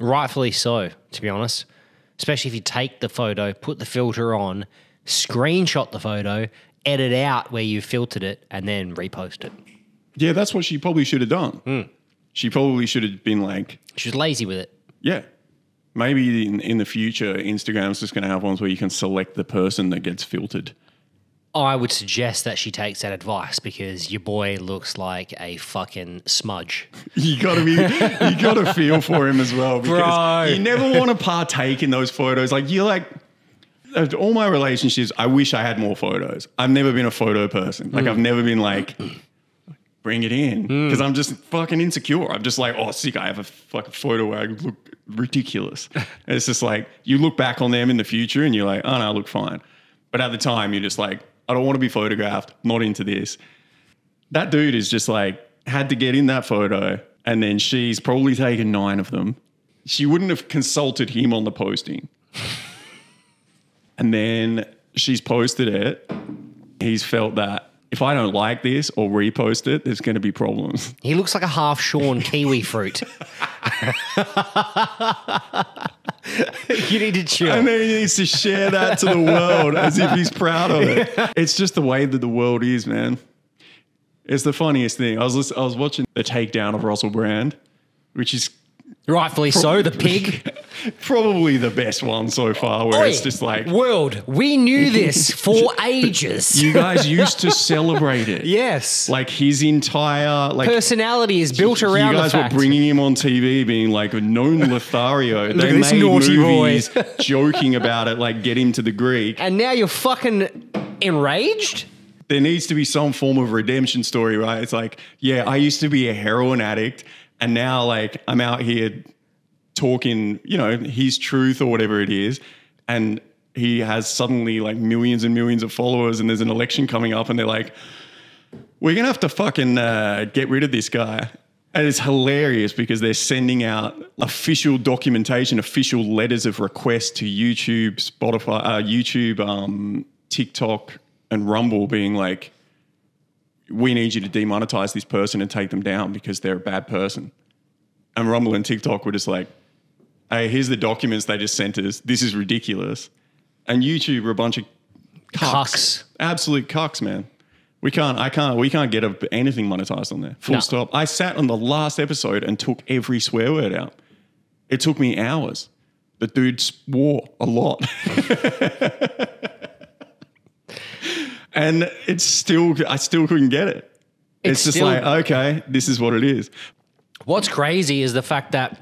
Rightfully so, to be honest. Especially if you take the photo, put the filter on, screenshot the photo, edit out where you filtered it, and then repost it. Yeah, that's what she probably should have done. Hmm. She probably should have been like, She's lazy with it. yeah. Maybe in, in the future, Instagram's just going to have ones where you can select the person that gets filtered. I would suggest that she takes that advice because your boy looks like a fucking smudge. You gotta be, you gotta feel for him as well because Bro. you never want to partake in those photos. Like you're like, all my relationships, I wish I had more photos. I've never been a photo person. Like I've never been like, bring it in mm. because I'm just fucking insecure. I'm just like, oh, sick. I have a fucking photo where I look ridiculous. And it's just like you look back on them in the future and you're like, oh no, I look fine. But at the time, you're just like, I don't want to be photographed. Not into this that dude is just like had to get in that photo and then she's probably taken nine of them she wouldn't have consulted him on the posting and then she's posted it he's felt that if i don't like this or repost it there's going to be problems He looks like a half shorn kiwi fruit. you need to chill. and then he needs to share that to the world as if he's proud of it. It's just the way that the world is man. It's the funniest thing. I was i was watching the takedown of russell brand which is Rightfully so, the pig. probably the best one so far where it's just like world, we knew this for ages. you guys used to celebrate it yes. like his entire like Personality is built around you guys were bringing him on TV being like a known Lothario. they at this made naughty boy. movies joking about it, like get him to the Greek. and now you're fucking enraged? There needs to be some form of redemption story, right? It's like, yeah, I used to be a heroin addict, and now like I'm out here talking, you know, his truth or whatever it is, and he has suddenly like millions and millions of followers, and there's an election coming up, and they're like, "We're gonna have to fucking uh, get rid of this guy." And it's hilarious because they're sending out official documentation, official letters of request to YouTube, Spotify, uh, YouTube, um, TikTok, and Rumble, being like, "We need you to demonetize this person and take them down because they're a bad person." And Rumble and TikTok were just like, "Hey, here's the documents they just sent us. This is ridiculous." And YouTube were a bunch of cucks, Cucks. absolute cucks, man. We can't, I can't, we can't get a, anything monetized on there. Full No. stop. I sat on the last episode and took every swear word out. It took me hours. The dude swore a lot. and it's still, I still couldn't get it. It's, It's just still- like, okay, this is what it is. What's crazy is the fact that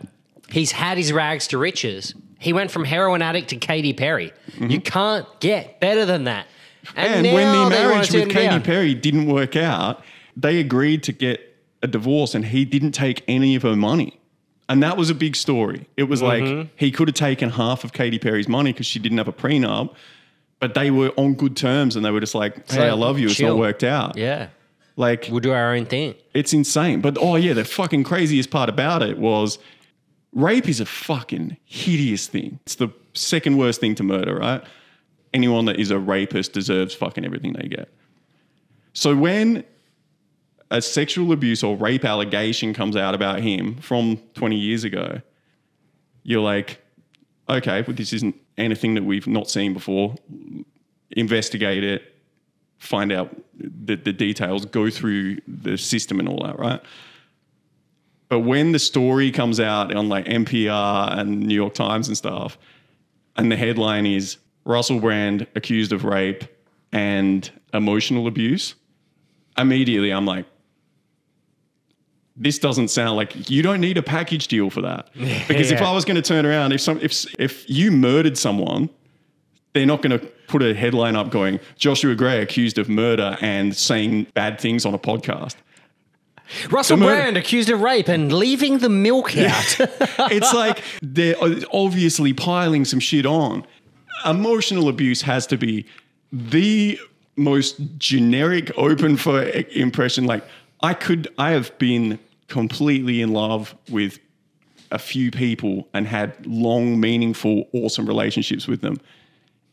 he's had his rags to riches. He went from heroin addict to Katy Perry. You can't get better than that. And now when the marriage with Katy down. Perry didn't work out, they agreed to get a divorce and he didn't take any of her money. And that was a big story. It was Mm-hmm. like he could have taken half of Katy Perry's money because she didn't have a prenup, but they were on good terms and they were just like, hey, I love you. It's chill. not worked out. Yeah, Like, we'll do our own thing. it's insane. But oh, yeah, the fucking craziest part about it was rape is a fucking hideous thing. It's the second worst thing to murder, right? Anyone that is a rapist deserves fucking everything they get. So when a sexual abuse or rape allegation comes out about him from 20 years ago, you're like, okay, but this isn't anything that we've not seen before. Investigate it, find out the, the details, go through the system and all that, right? But when the story comes out on like NPR and New York Times and stuff, and the headline is Russell Brand accused of rape and emotional abuse, immediately I'm like, this doesn't sound like you don't need a package deal for that. Because if I was going to turn around, if some if if you murdered someone, they're not going to put a headline up going Joshua Gray accused of murder and saying bad things on a podcast. Russell The murder- Brand accused of rape and leaving the milk out. it's like they're obviously piling some shit on. Emotional abuse has to be the most generic, open for impression. Like I could, I have been completely in love with a few people and had long, meaningful, awesome relationships with them.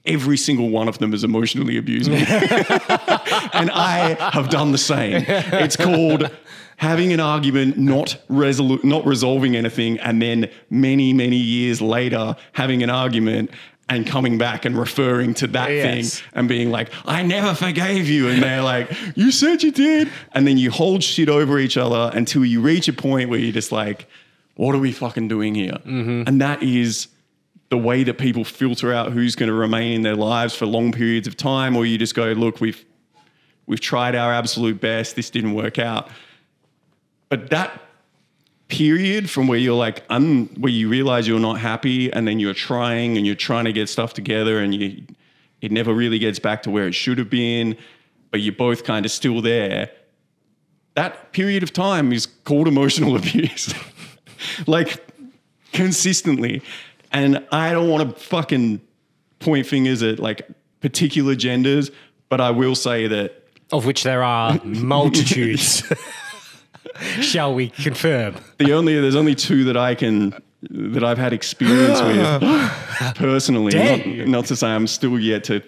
Every single one of them has emotionally abused me. and I have done the same. It's called having an argument, not resolu- not resolving anything, and then many, many years later having an argument and coming back and referring to that Yes. thing and being like, I never forgave you. And they're like, You said you did. And then you hold shit over each other until you reach a point where you're just like, What are we fucking doing here? Mm-hmm. And that is the way that people filter out who's going to remain in their lives for long periods of time, or you just go, look, we've we've tried our absolute best, this didn't work out. But that period from where you're like un, where you realize you're not happy and then you're trying and you're trying to get stuff together and you it never really gets back to where it should have been, but you're both kind of still there. That period of time is called emotional abuse. like consistently. And I don't want to fucking point fingers at like particular genders, but I will say that of which there are multitudes. Shall we confirm? the only there's only two that I can that I've had experience with personally. Not, not to say I'm still yet to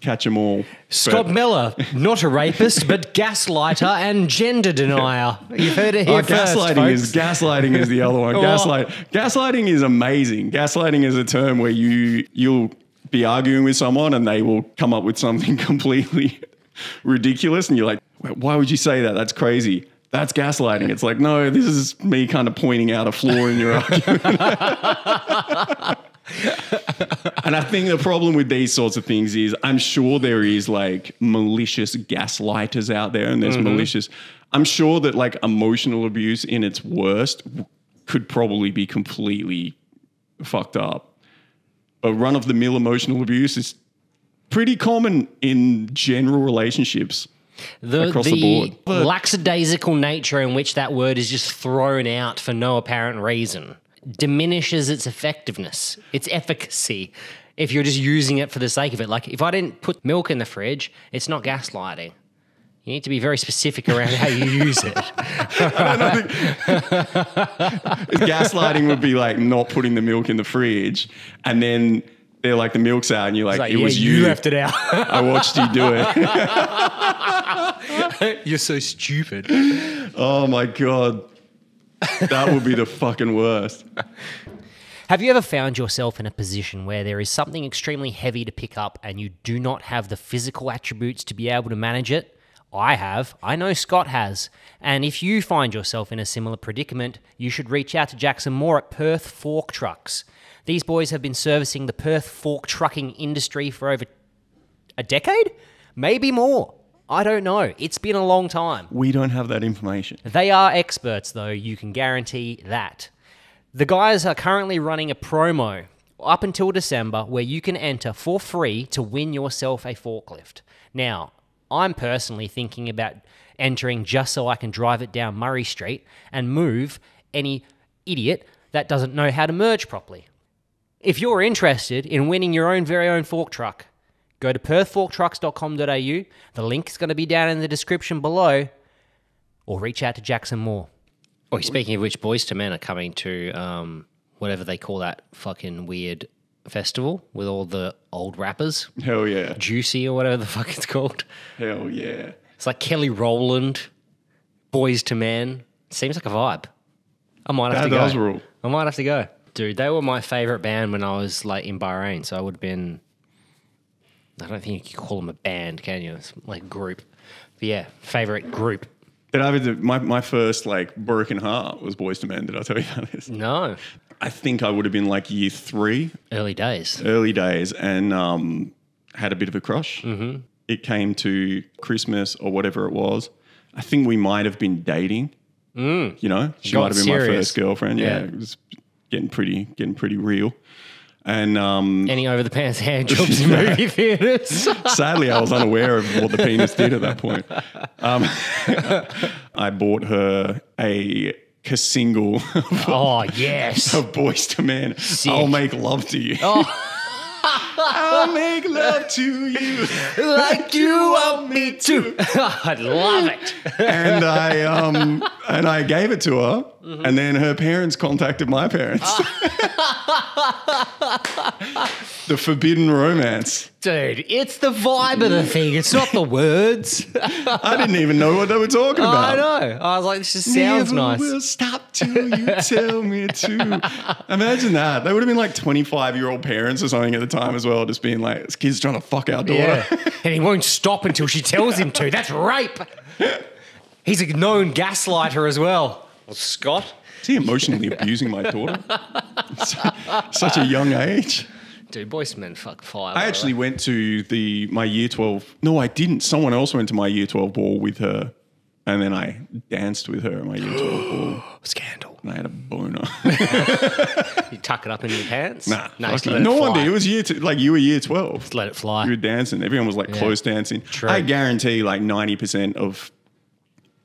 catch them all. Scott but- Miller, not a rapist, but gaslighter and gender denier. You've heard it oh, here Oh, first, gaslighting folks. is gaslighting is the other one. Oh. Gaslight gaslighting is amazing. Gaslighting is a term where you you'll be arguing with someone and they will come up with something completely ridiculous, and you're like, why would you say that? That's crazy. That's gaslighting. It's like, no, this is me kind of pointing out a flaw in your argument. and I think the problem with these sorts of things is I'm sure there is like malicious gaslighters out there and there's mm-hmm. malicious. I'm sure that like emotional abuse in its worst could probably be completely fucked up. But run of the mill emotional abuse is pretty common in general relationships. The, across the, the board. lackadaisical nature in which that word is just thrown out for no apparent reason diminishes its effectiveness, its efficacy, if you're just using it for the sake of it. Like if I didn't put milk in the fridge, it's not gaslighting. You need to be very specific around how you use it. Gaslighting would be like not putting the milk in the fridge, and then they're like the milk's out, and you're like, Like, it yeah, was you you. left it out. I watched you do it. You're so stupid. Oh my god, that would be the fucking worst. Have you ever found yourself in a position where there is something extremely heavy to pick up and you do not have the physical attributes to be able to manage it? I have. I know Scott has. And if you find yourself in a similar predicament, you should reach out to Jackson Moore at Perth Fork Trucks. These boys have been servicing the Perth fork trucking industry for over a decade? Maybe more. I don't know. It's been a long time. We don't have that information. They are experts, though, you can guarantee that. The guys are currently running a promo up until December where you can enter for free to win yourself a forklift. Now, I'm personally thinking about entering just so I can drive it down Murray Street and move any idiot that doesn't know how to merge properly. If you're interested in winning your own very own fork truck, go to perthforktrucks.com.au. The link is going to be down in the description below, or reach out to Jackson Moore. Oh, speaking of which, Boyz II Men are coming to um, whatever they call that fucking weird festival with all the old rappers, Hell yeah. Juicy or whatever the fuck it's called. Hell yeah. It's like Kelly Rowland, Boyz II Men. Seems like a vibe. I might have That to go. does rule. I might have to go. Dude, they were my favorite band when I was like in Bahrain. So I would have been. I don't think you can call them a band, can you? It's like group. But yeah, favorite group. Did I ever, my, my first like broken heart was Boyz II Men. Did I tell you about this? No, I think I would have been like year three, early days. early days, and um, had a bit of a crush. Mm-hmm. It came to Christmas or whatever it was. I think we might have been dating. Mm. You know, she Got might have been my first girlfriend. Yeah, Yeah. it was getting pretty, getting pretty real. And um, Any over the pants hand jobs in movie theaters? sadly, I was unaware of what the penis did at that point. Um, I bought her a single oh yes. of Boyz II Men. Sick. I'll make love to you. I'll make love to you. like you want me to. I'd love it. And I um and I gave it to her, and then her parents contacted my parents. Ah. the forbidden romance. Dude, it's the vibe of the thing. It's not the words. I didn't even know what they were talking oh, I about. I know. I was like, this just sounds Never nice. will stop till you tell me to. Imagine that. They would have been like 25 year old parents or something at the time as well, just being like, this kid's trying to fuck our daughter. Yeah. and he won't stop until she tells him to. That's rape. He's a known gaslighter as well. Well, Scott. Is he emotionally abusing my daughter? Such a young age. Dude, boys men fuck fire. I actually went to the my year 12. No, I didn't. Someone else went to my year 12 ball with her. And then I danced with her at my year 12 ball. Scandal. And I had a boner. You tuck it up in your pants? nah, no, fuck just you. let it no fly. wonder. It was year two, like you were year 12. Just let it fly. You were dancing. Everyone was like close dancing. True. I guarantee like 90% of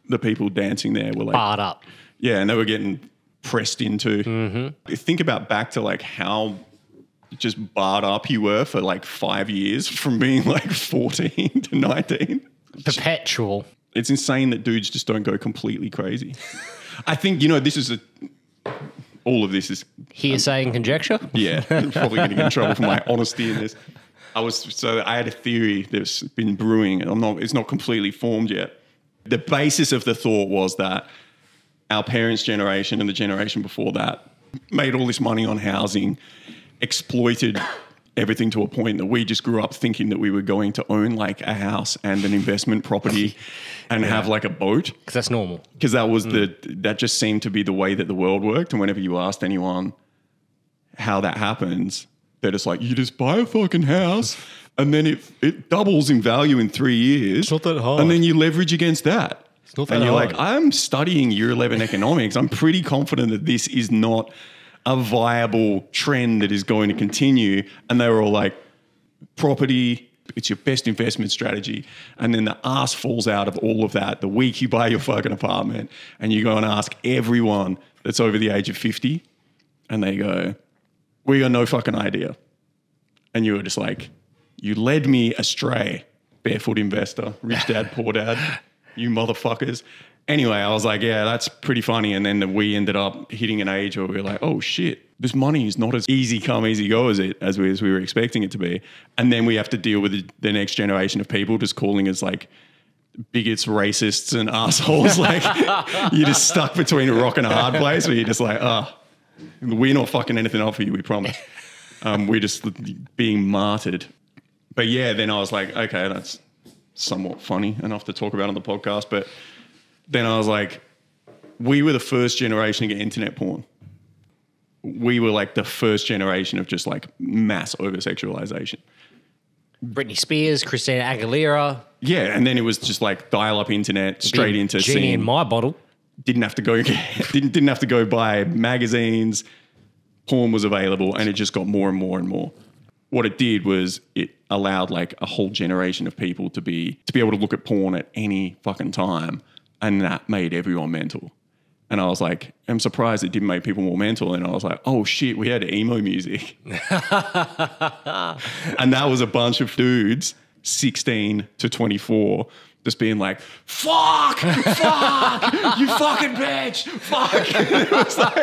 the people dancing there were like, Barred up. yeah, and they were getting pressed into. Mm-hmm. Think about back to like how just barred up you were for like five years from being like 14 to 19. Perpetual. It's insane that dudes just don't go completely crazy. I think, you know, this is a, all of this is Hearsay and conjecture? yeah, probably going to get in trouble for my honesty in this. I was so I had a theory that's been brewing, and I'm not. It's not completely formed yet. The basis of the thought was that our parents' generation and the generation before that made all this money on housing, exploited everything to a point that we just grew up thinking that we were going to own like a house and an investment property and have like a boat Because that's normal. because that was the mm. that just seemed to be the way that the world worked. And whenever you asked anyone how that happens, they're just like, you just buy a fucking house and then it it doubles in value in three years. It's not that hard. And then you leverage against that. It's not that and you're hard. like, I'm studying year 11 economics. I'm pretty confident that this is not a viable trend that is going to continue. And they were all like, property, it's your best investment strategy. And then the ass falls out of all of that the week you buy your fucking apartment and you go and ask everyone that's over the age of 50. and they go, "We got no fucking idea," and you were just like, "You led me astray, barefoot investor, rich dad, poor dad, you motherfuckers." Anyway, I was like, "Yeah, that's pretty funny," and then we ended up hitting an age where we were like, "Oh shit." This money is not as easy come, easy go as it as we as we were expecting it to be, and then we have to deal with the, the next generation of people just calling us like bigots, racists, and assholes. like you're just stuck between a rock and a hard place where you're just like, oh, we're not fucking anything up for you, we promise. Um, we're just being martyred. But yeah, then I was like, okay, that's somewhat funny enough to talk about on the podcast. But then I was like, we were the first generation to get internet porn. We were like the first generation of just like mass over sexualization. Britney Spears, Christina Aguilera, Yeah, and then it was just like dial-up internet straight into Genie seeing. in my bottle. didn't have to go didn't didn't have to go buy magazines. Porn was available, and it just got more and more and more. What it did was it allowed like a whole generation of people to be to be able to look at porn at any fucking time, and that made everyone mental. And I was like, I'm surprised it didn't make people more mental. And I was like, oh shit, we had emo music. and that was a bunch of dudes, 16 to 24, just being like, fuck, fuck, you fucking bitch, fuck. And it, was like,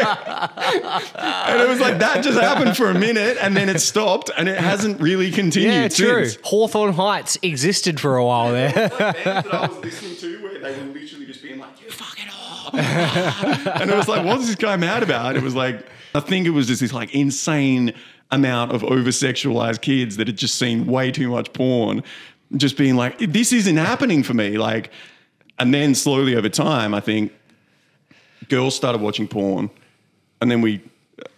and it was like, that just happened for a minute and then it stopped and it hasn't really continued Yeah, true. since. Hawthorne Heights existed for a while there. Like that I was listening to where they were literally just being like, you fucking whore. and it was like, what's this guy mad about? It was like, I think it was just this like insane amount of over sexualized kids that had just seen way too much porn, just being like, this isn't happening for me. Like, and then slowly over time, I think girls started watching porn. And then we,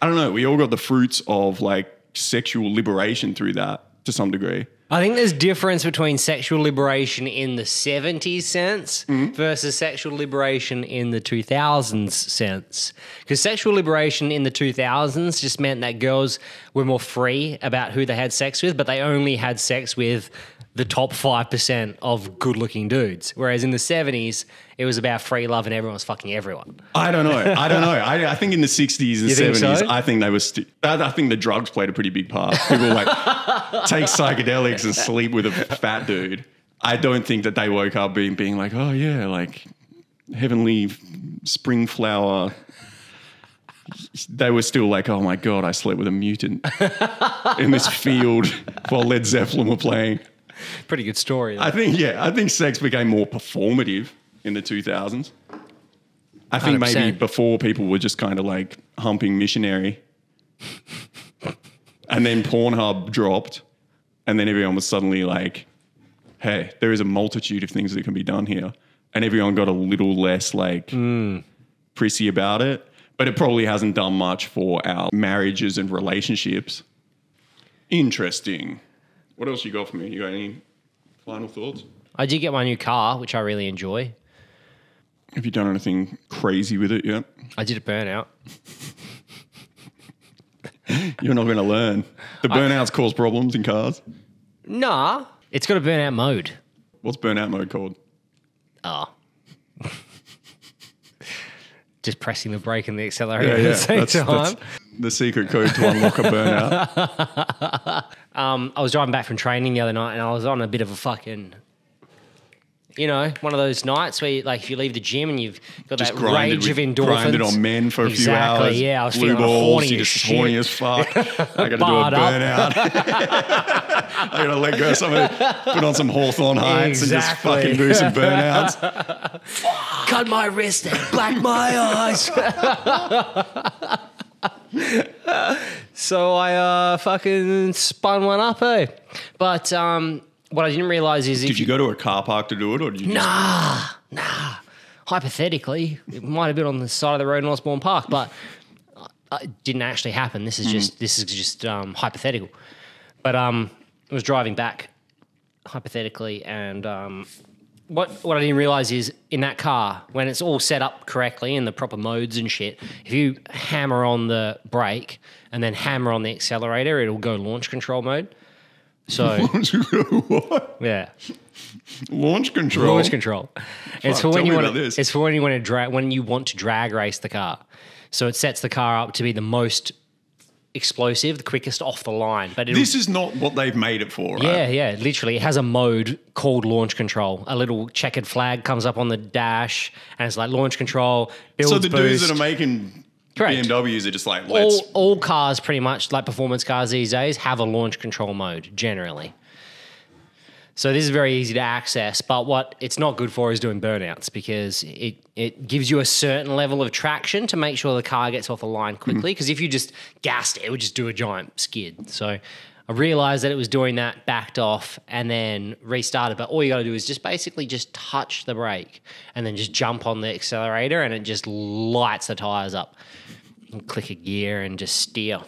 I don't know, we all got the fruits of like sexual liberation through that to some degree. I think there's difference between sexual liberation in the 70s sense mm-hmm. versus sexual liberation in the 2000s sense. Because sexual liberation in the 2000s just meant that girls were more free about who they had sex with, but they only had sex with the top 5% of good looking dudes. Whereas in the 70s, it was about free love and everyone was fucking everyone. I don't know. I don't know. I, I think in the 60s and 70s, so? I think they were. St- I, think the drugs played a pretty big part. People like take psychedelics and sleep with a fat dude. I don't think that they woke up being being like, oh yeah, like heavenly spring flower. They were still like, oh my god, I slept with a mutant in this field while Led Zeppelin were playing. Pretty good story. I think yeah, I think sex became more performative in the 2000s. I think maybe 100%. before people were just kind of like humping missionary. and then Pornhub dropped and then everyone was suddenly like hey, there is a multitude of things that can be done here. And everyone got a little less like hmm. prissy about it. But it probably hasn't done much for our marriages and relationships. Interesting. What else you got for me? You got any final thoughts? I did get my new car, which I really enjoy. Have you done anything crazy with it yet? I did a burnout. You're not going to learn. The burnouts cause problems in cars. Nah, it's got a burnout mode. What's burnout mode called? Oh. Just pressing the brake and the accelerator at the same That's, time. that's the secret code to unlock a burnout. Um, I was driving back from training the other night and I was on a bit of a fucking, you know, one of those nights where, you, like, if you leave the gym and you've got Just that rage of endorphins. grinded on men for a few Exactly, hours. Yeah, I was Blue feeling balls, horny you're as just shit. horny as fuck. I got to do a burnout. I got to let go of some of it, put on some Hawthorne heights and just fucking do some burnouts. Cut my wrist and black my eyes. so I uh, fucking spun one up, eh? But um, what I didn't realize is Did you go to a car park to do it, or did you? just- Nah, nah. Hypothetically, it might have been on the side of the road in Osborne Park, but uh, it didn't actually happen. This is just this is just um, hypothetical. But um, I was driving back hypothetically, and um, what what I didn't realize is in that car when it's all set up correctly in the proper modes and shit, if you hammer on the brake and then hammer on the accelerator, it'll go launch control mode. So what? yeah. Launch control. Launch control. It's for when you want to, this. It's for when you want to drag when you want to drag race the car. So it sets the car up to be the most explosive, the quickest off the line. But This is not what they've made it for, right? yeah, yeah, literally. It has a mode called launch control. A little checkered flag comes up on the dash, and it's like launch control, build So the dudes that are making Correct. BMWs are just like, let's. all, all cars, pretty much like performance cars these days, have a launch control mode generally. So this is very easy to access, but what it's not good for is doing burnouts because it it gives you a certain level of traction to make sure the car gets off the line quickly. Mm. Because if you just gassed it, it would just do a giant skid. So I realized that it was doing that, backed off, and then restarted. But all you got to do is just basically just touch the brake and then just jump on the accelerator, and it just lights the tires up. And click a gear and just steer.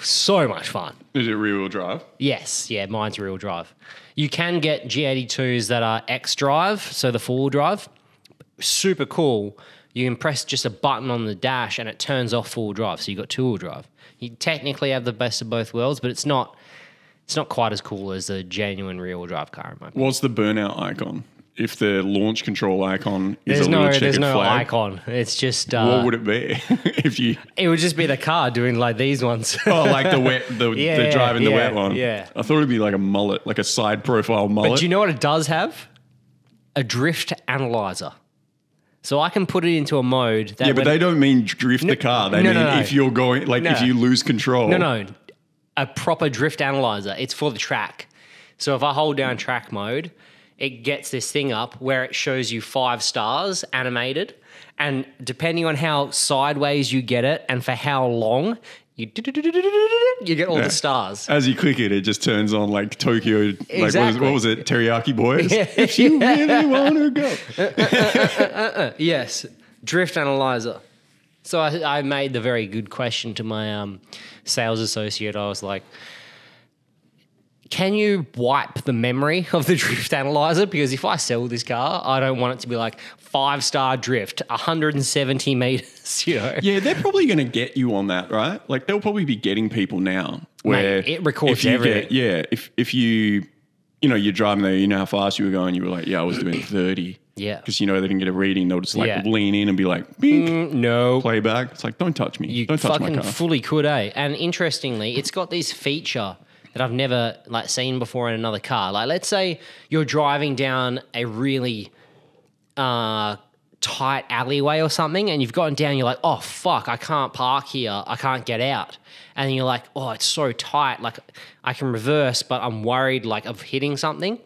So much fun. Is it rear wheel drive? Yes, yeah, mine's real drive. You can get G82s that are X drive, so the four wheel drive. Super cool. You can press just a button on the dash and it turns off four wheel drive, so you've got two wheel drive. You technically have the best of both worlds, but it's not it's not quite as cool as a genuine rear wheel drive car in my opinion. What's the burnout icon? If the launch control icon is There's a no there's no flag, icon. It's just uh, what would it be? if you it would just be the car doing like these ones. oh like the wet the, Yeah, the driving the yeah, wet one. yeah. I thought it'd be like a mullet, like a side profile mullet. But do you know what it does have? A drift analyzer. So I can put it into a mode that yeah, but they don't mean drift the car. They no, mean no, no. if you're going like if you lose control. No, no, a proper drift analyzer. It's for the track. So if I hold down track mode, it gets this thing up where it shows you five stars animated, and depending on how sideways you get it and for how long, you you get all the stars. As you click it, it just turns on like Tokyo. Like what, was, Exactly. what was it? Teriyaki Boyz. Yeah. If you really want to go. Uh, uh, uh, yes, drift analyzer. So I, I made the very good question to my um, sales associate. I was like, "Can you wipe the memory of the drift analyzer? Because if I sell this car, I don't want it to be like five star drift, 170 meters. You know, Yeah, they're probably going to get you on that, right? Like they'll probably be getting people now. Where it records everything. Get, yeah, if if you, you know, you're driving there, you know how fast you were going. You were like, yeah, I was doing thirty. Yeah. because you know they didn't get a reading. They'll just like Yeah. lean in and be like, Bink, no, playback. It's like, don't touch me. You don't touch my fucking car. fully could, eh? And interestingly, it's got this feature that I've never like seen before in another car. Like, let's say you're driving down a really uh, tight alleyway or something, and you've gotten down. You're like, oh fuck, I can't park here. I can't get out. And you're like, oh, it's so tight. Like, I can reverse, but I'm worried like of hitting something.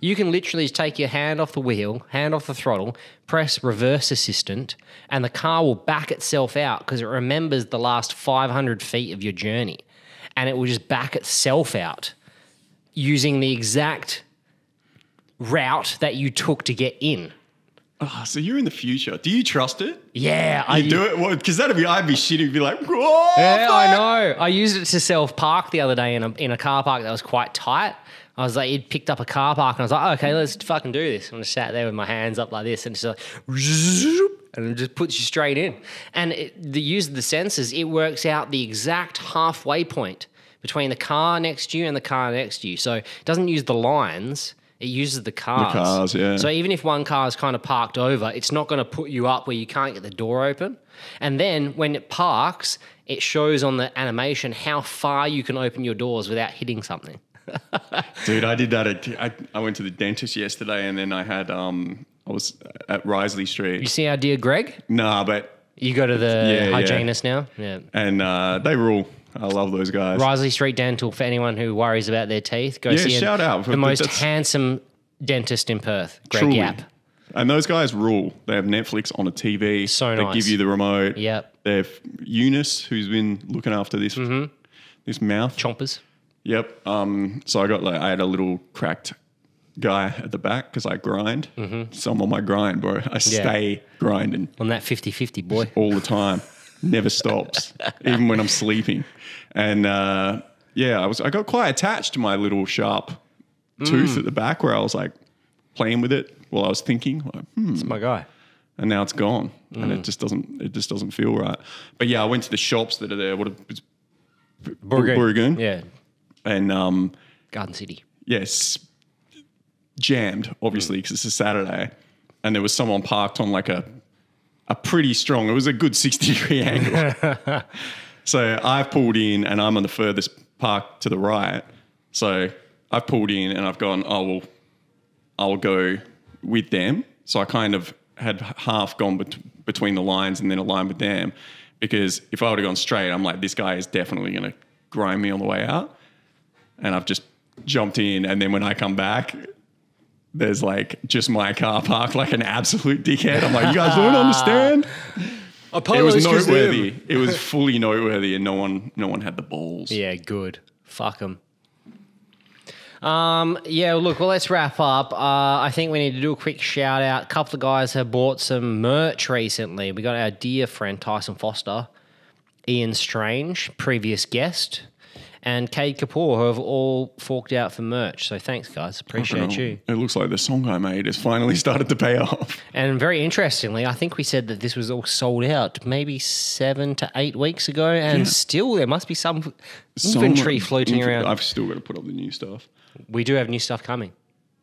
You can literally take your hand off the wheel, hand off the throttle, press reverse assistant, and the car will back itself out because it remembers the last 500 feet of your journey. And it will just back itself out using the exact route that you took to get in. Oh, so you're in the future. Do you trust it? Yeah, I You do it because that'd be I'd be shitting, be like, oh, Yeah, I know. I used it to self park the other day in a in a car park that was quite tight. I was like, he'd picked up a car park, and I was like, okay, let's fucking do this. And I sat there with my hands up like this, and it's like, and it just puts you straight in. And it, the use of the sensors, it works out the exact halfway point between the car next to you and the car next to you. So it doesn't use the lines. It uses the cars. The cars, yeah. So even if one car is kind of parked over, it's not going to put you up where you can't get the door open. And then when it parks, it shows on the animation how far you can open your doors without hitting something. Dude, I did that. At, I, I went to the dentist yesterday, and then I had um, I was at Riseley Street. You see our dear Greg? Nah, but You go to the Yeah, yeah. hygienist now? Yeah. and uh, they rule. I love those guys. Riseley Street Dental for anyone who worries about their teeth. Go Yeah, see him. shout out for- the most that's- handsome dentist in Perth, Greg Truly. Yap. And those guys rule. They have Netflix on a TV. So they nice. give you the remote. Yep. They have Eunice, who's been looking after this Mm-hmm. this mouth. Chompers. Yep. Um, so I got like I had a little cracked guy at the back because I grind. Mm-hmm. So I'm on my grind, bro. I stay grinding On that 50 50, boy. all the time. Never stops, even when I'm sleeping. And uh, yeah, I was I got quite attached to my little sharp tooth Mm. at the back where I was like playing with it while I was thinking. Like, hmm, It's my guy. and now it's gone, and Mm. it just doesn't it just doesn't feel right. But yeah, I went to the shops that are there. What Booragoon. Booragoon. Yeah. And um, Garden City. yes, jammed obviously because it's a Saturday, and there was someone parked on like a a pretty strong. It was a good sixty degree angle. So I've pulled in and I'm on the furthest park to the right. So I've pulled in and I've gone, oh, well, I'll go with them. So I kind of had half gone bet- between the lines and then aligned with them because if I would have gone straight, I'm like, this guy is definitely going to grind me on the way out. And I've just jumped in. And then when I come back, there's like just my car parked like an absolute dickhead. I'm like, you guys don't understand. It was noteworthy. It was fully noteworthy, and no one, no one had the balls. Yeah, good. Fuck them. Um, yeah, look, well, let's wrap up. Uh, I think we need to do a quick shout out. A couple of guys have bought some merch recently. We got our dear friend Tyson Foster, Ian Strange, previous guest, and Cade Kapoor, who have all forked out for merch. So thanks, guys. Appreciate you. It looks like the song I made has finally started to pay off. And very interestingly, I think we said that this was all sold out maybe seven to eight weeks ago, and Yeah. still there must be some Some- inventory floating inf- around. I've still got to put up the new stuff. we do have new stuff coming,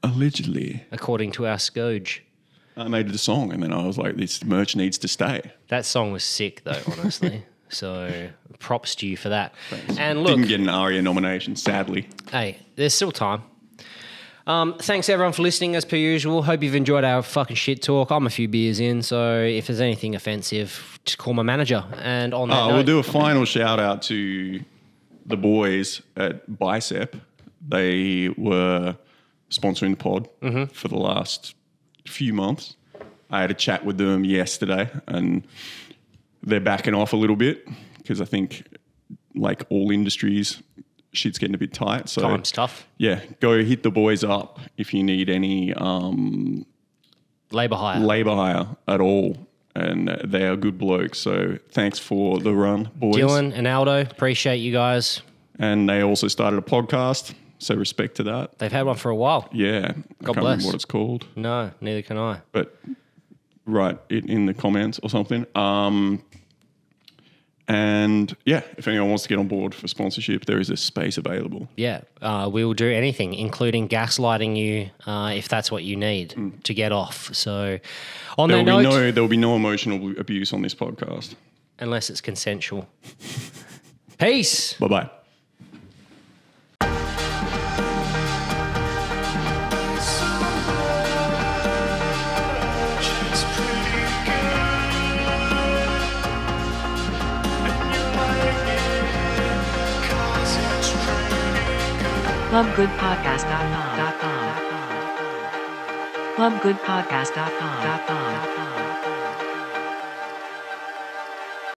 Allegedly, according to our Scourge. I made the song, and then I was like, this merch needs to stay. That song was sick, though, honestly. so props to you for that. And look, Didn't get an ARIA nomination, sadly. hey, there's still time. Um, thanks everyone for listening as per usual. Hope you've enjoyed our fucking shit talk. I'm a few beers in, so if there's anything offensive, just call my manager. And on that Uh, note, we'll do a final shout out to the boys at Bicep. They were sponsoring the pod Mm-hmm. for the last few months. I had a chat with them yesterday, and they're backing off a little bit because I think, like all industries, shit's getting a bit tight. So time's tough. yeah, go hit the boys up if you need any um, Labor hire. labor hire at all. And they are good blokes. So thanks for the run, boys. Dylan and Aldo, appreciate you guys. And they also started a podcast. So respect to that. They've had one for a while. Yeah. I God can't bless. remember what it's called, No, neither can I. but write it in the comments or something. Um, and yeah, if anyone wants to get on board for sponsorship, there is a space available. Yeah, uh, we will do anything, including gaslighting you uh, if that's what you need to get off. So, on There will that be note, no there will be no emotional abuse on this podcast. unless it's consensual. Peace. Bye bye. Clubgoodpodcast.com. Clubgoodpodcast.com.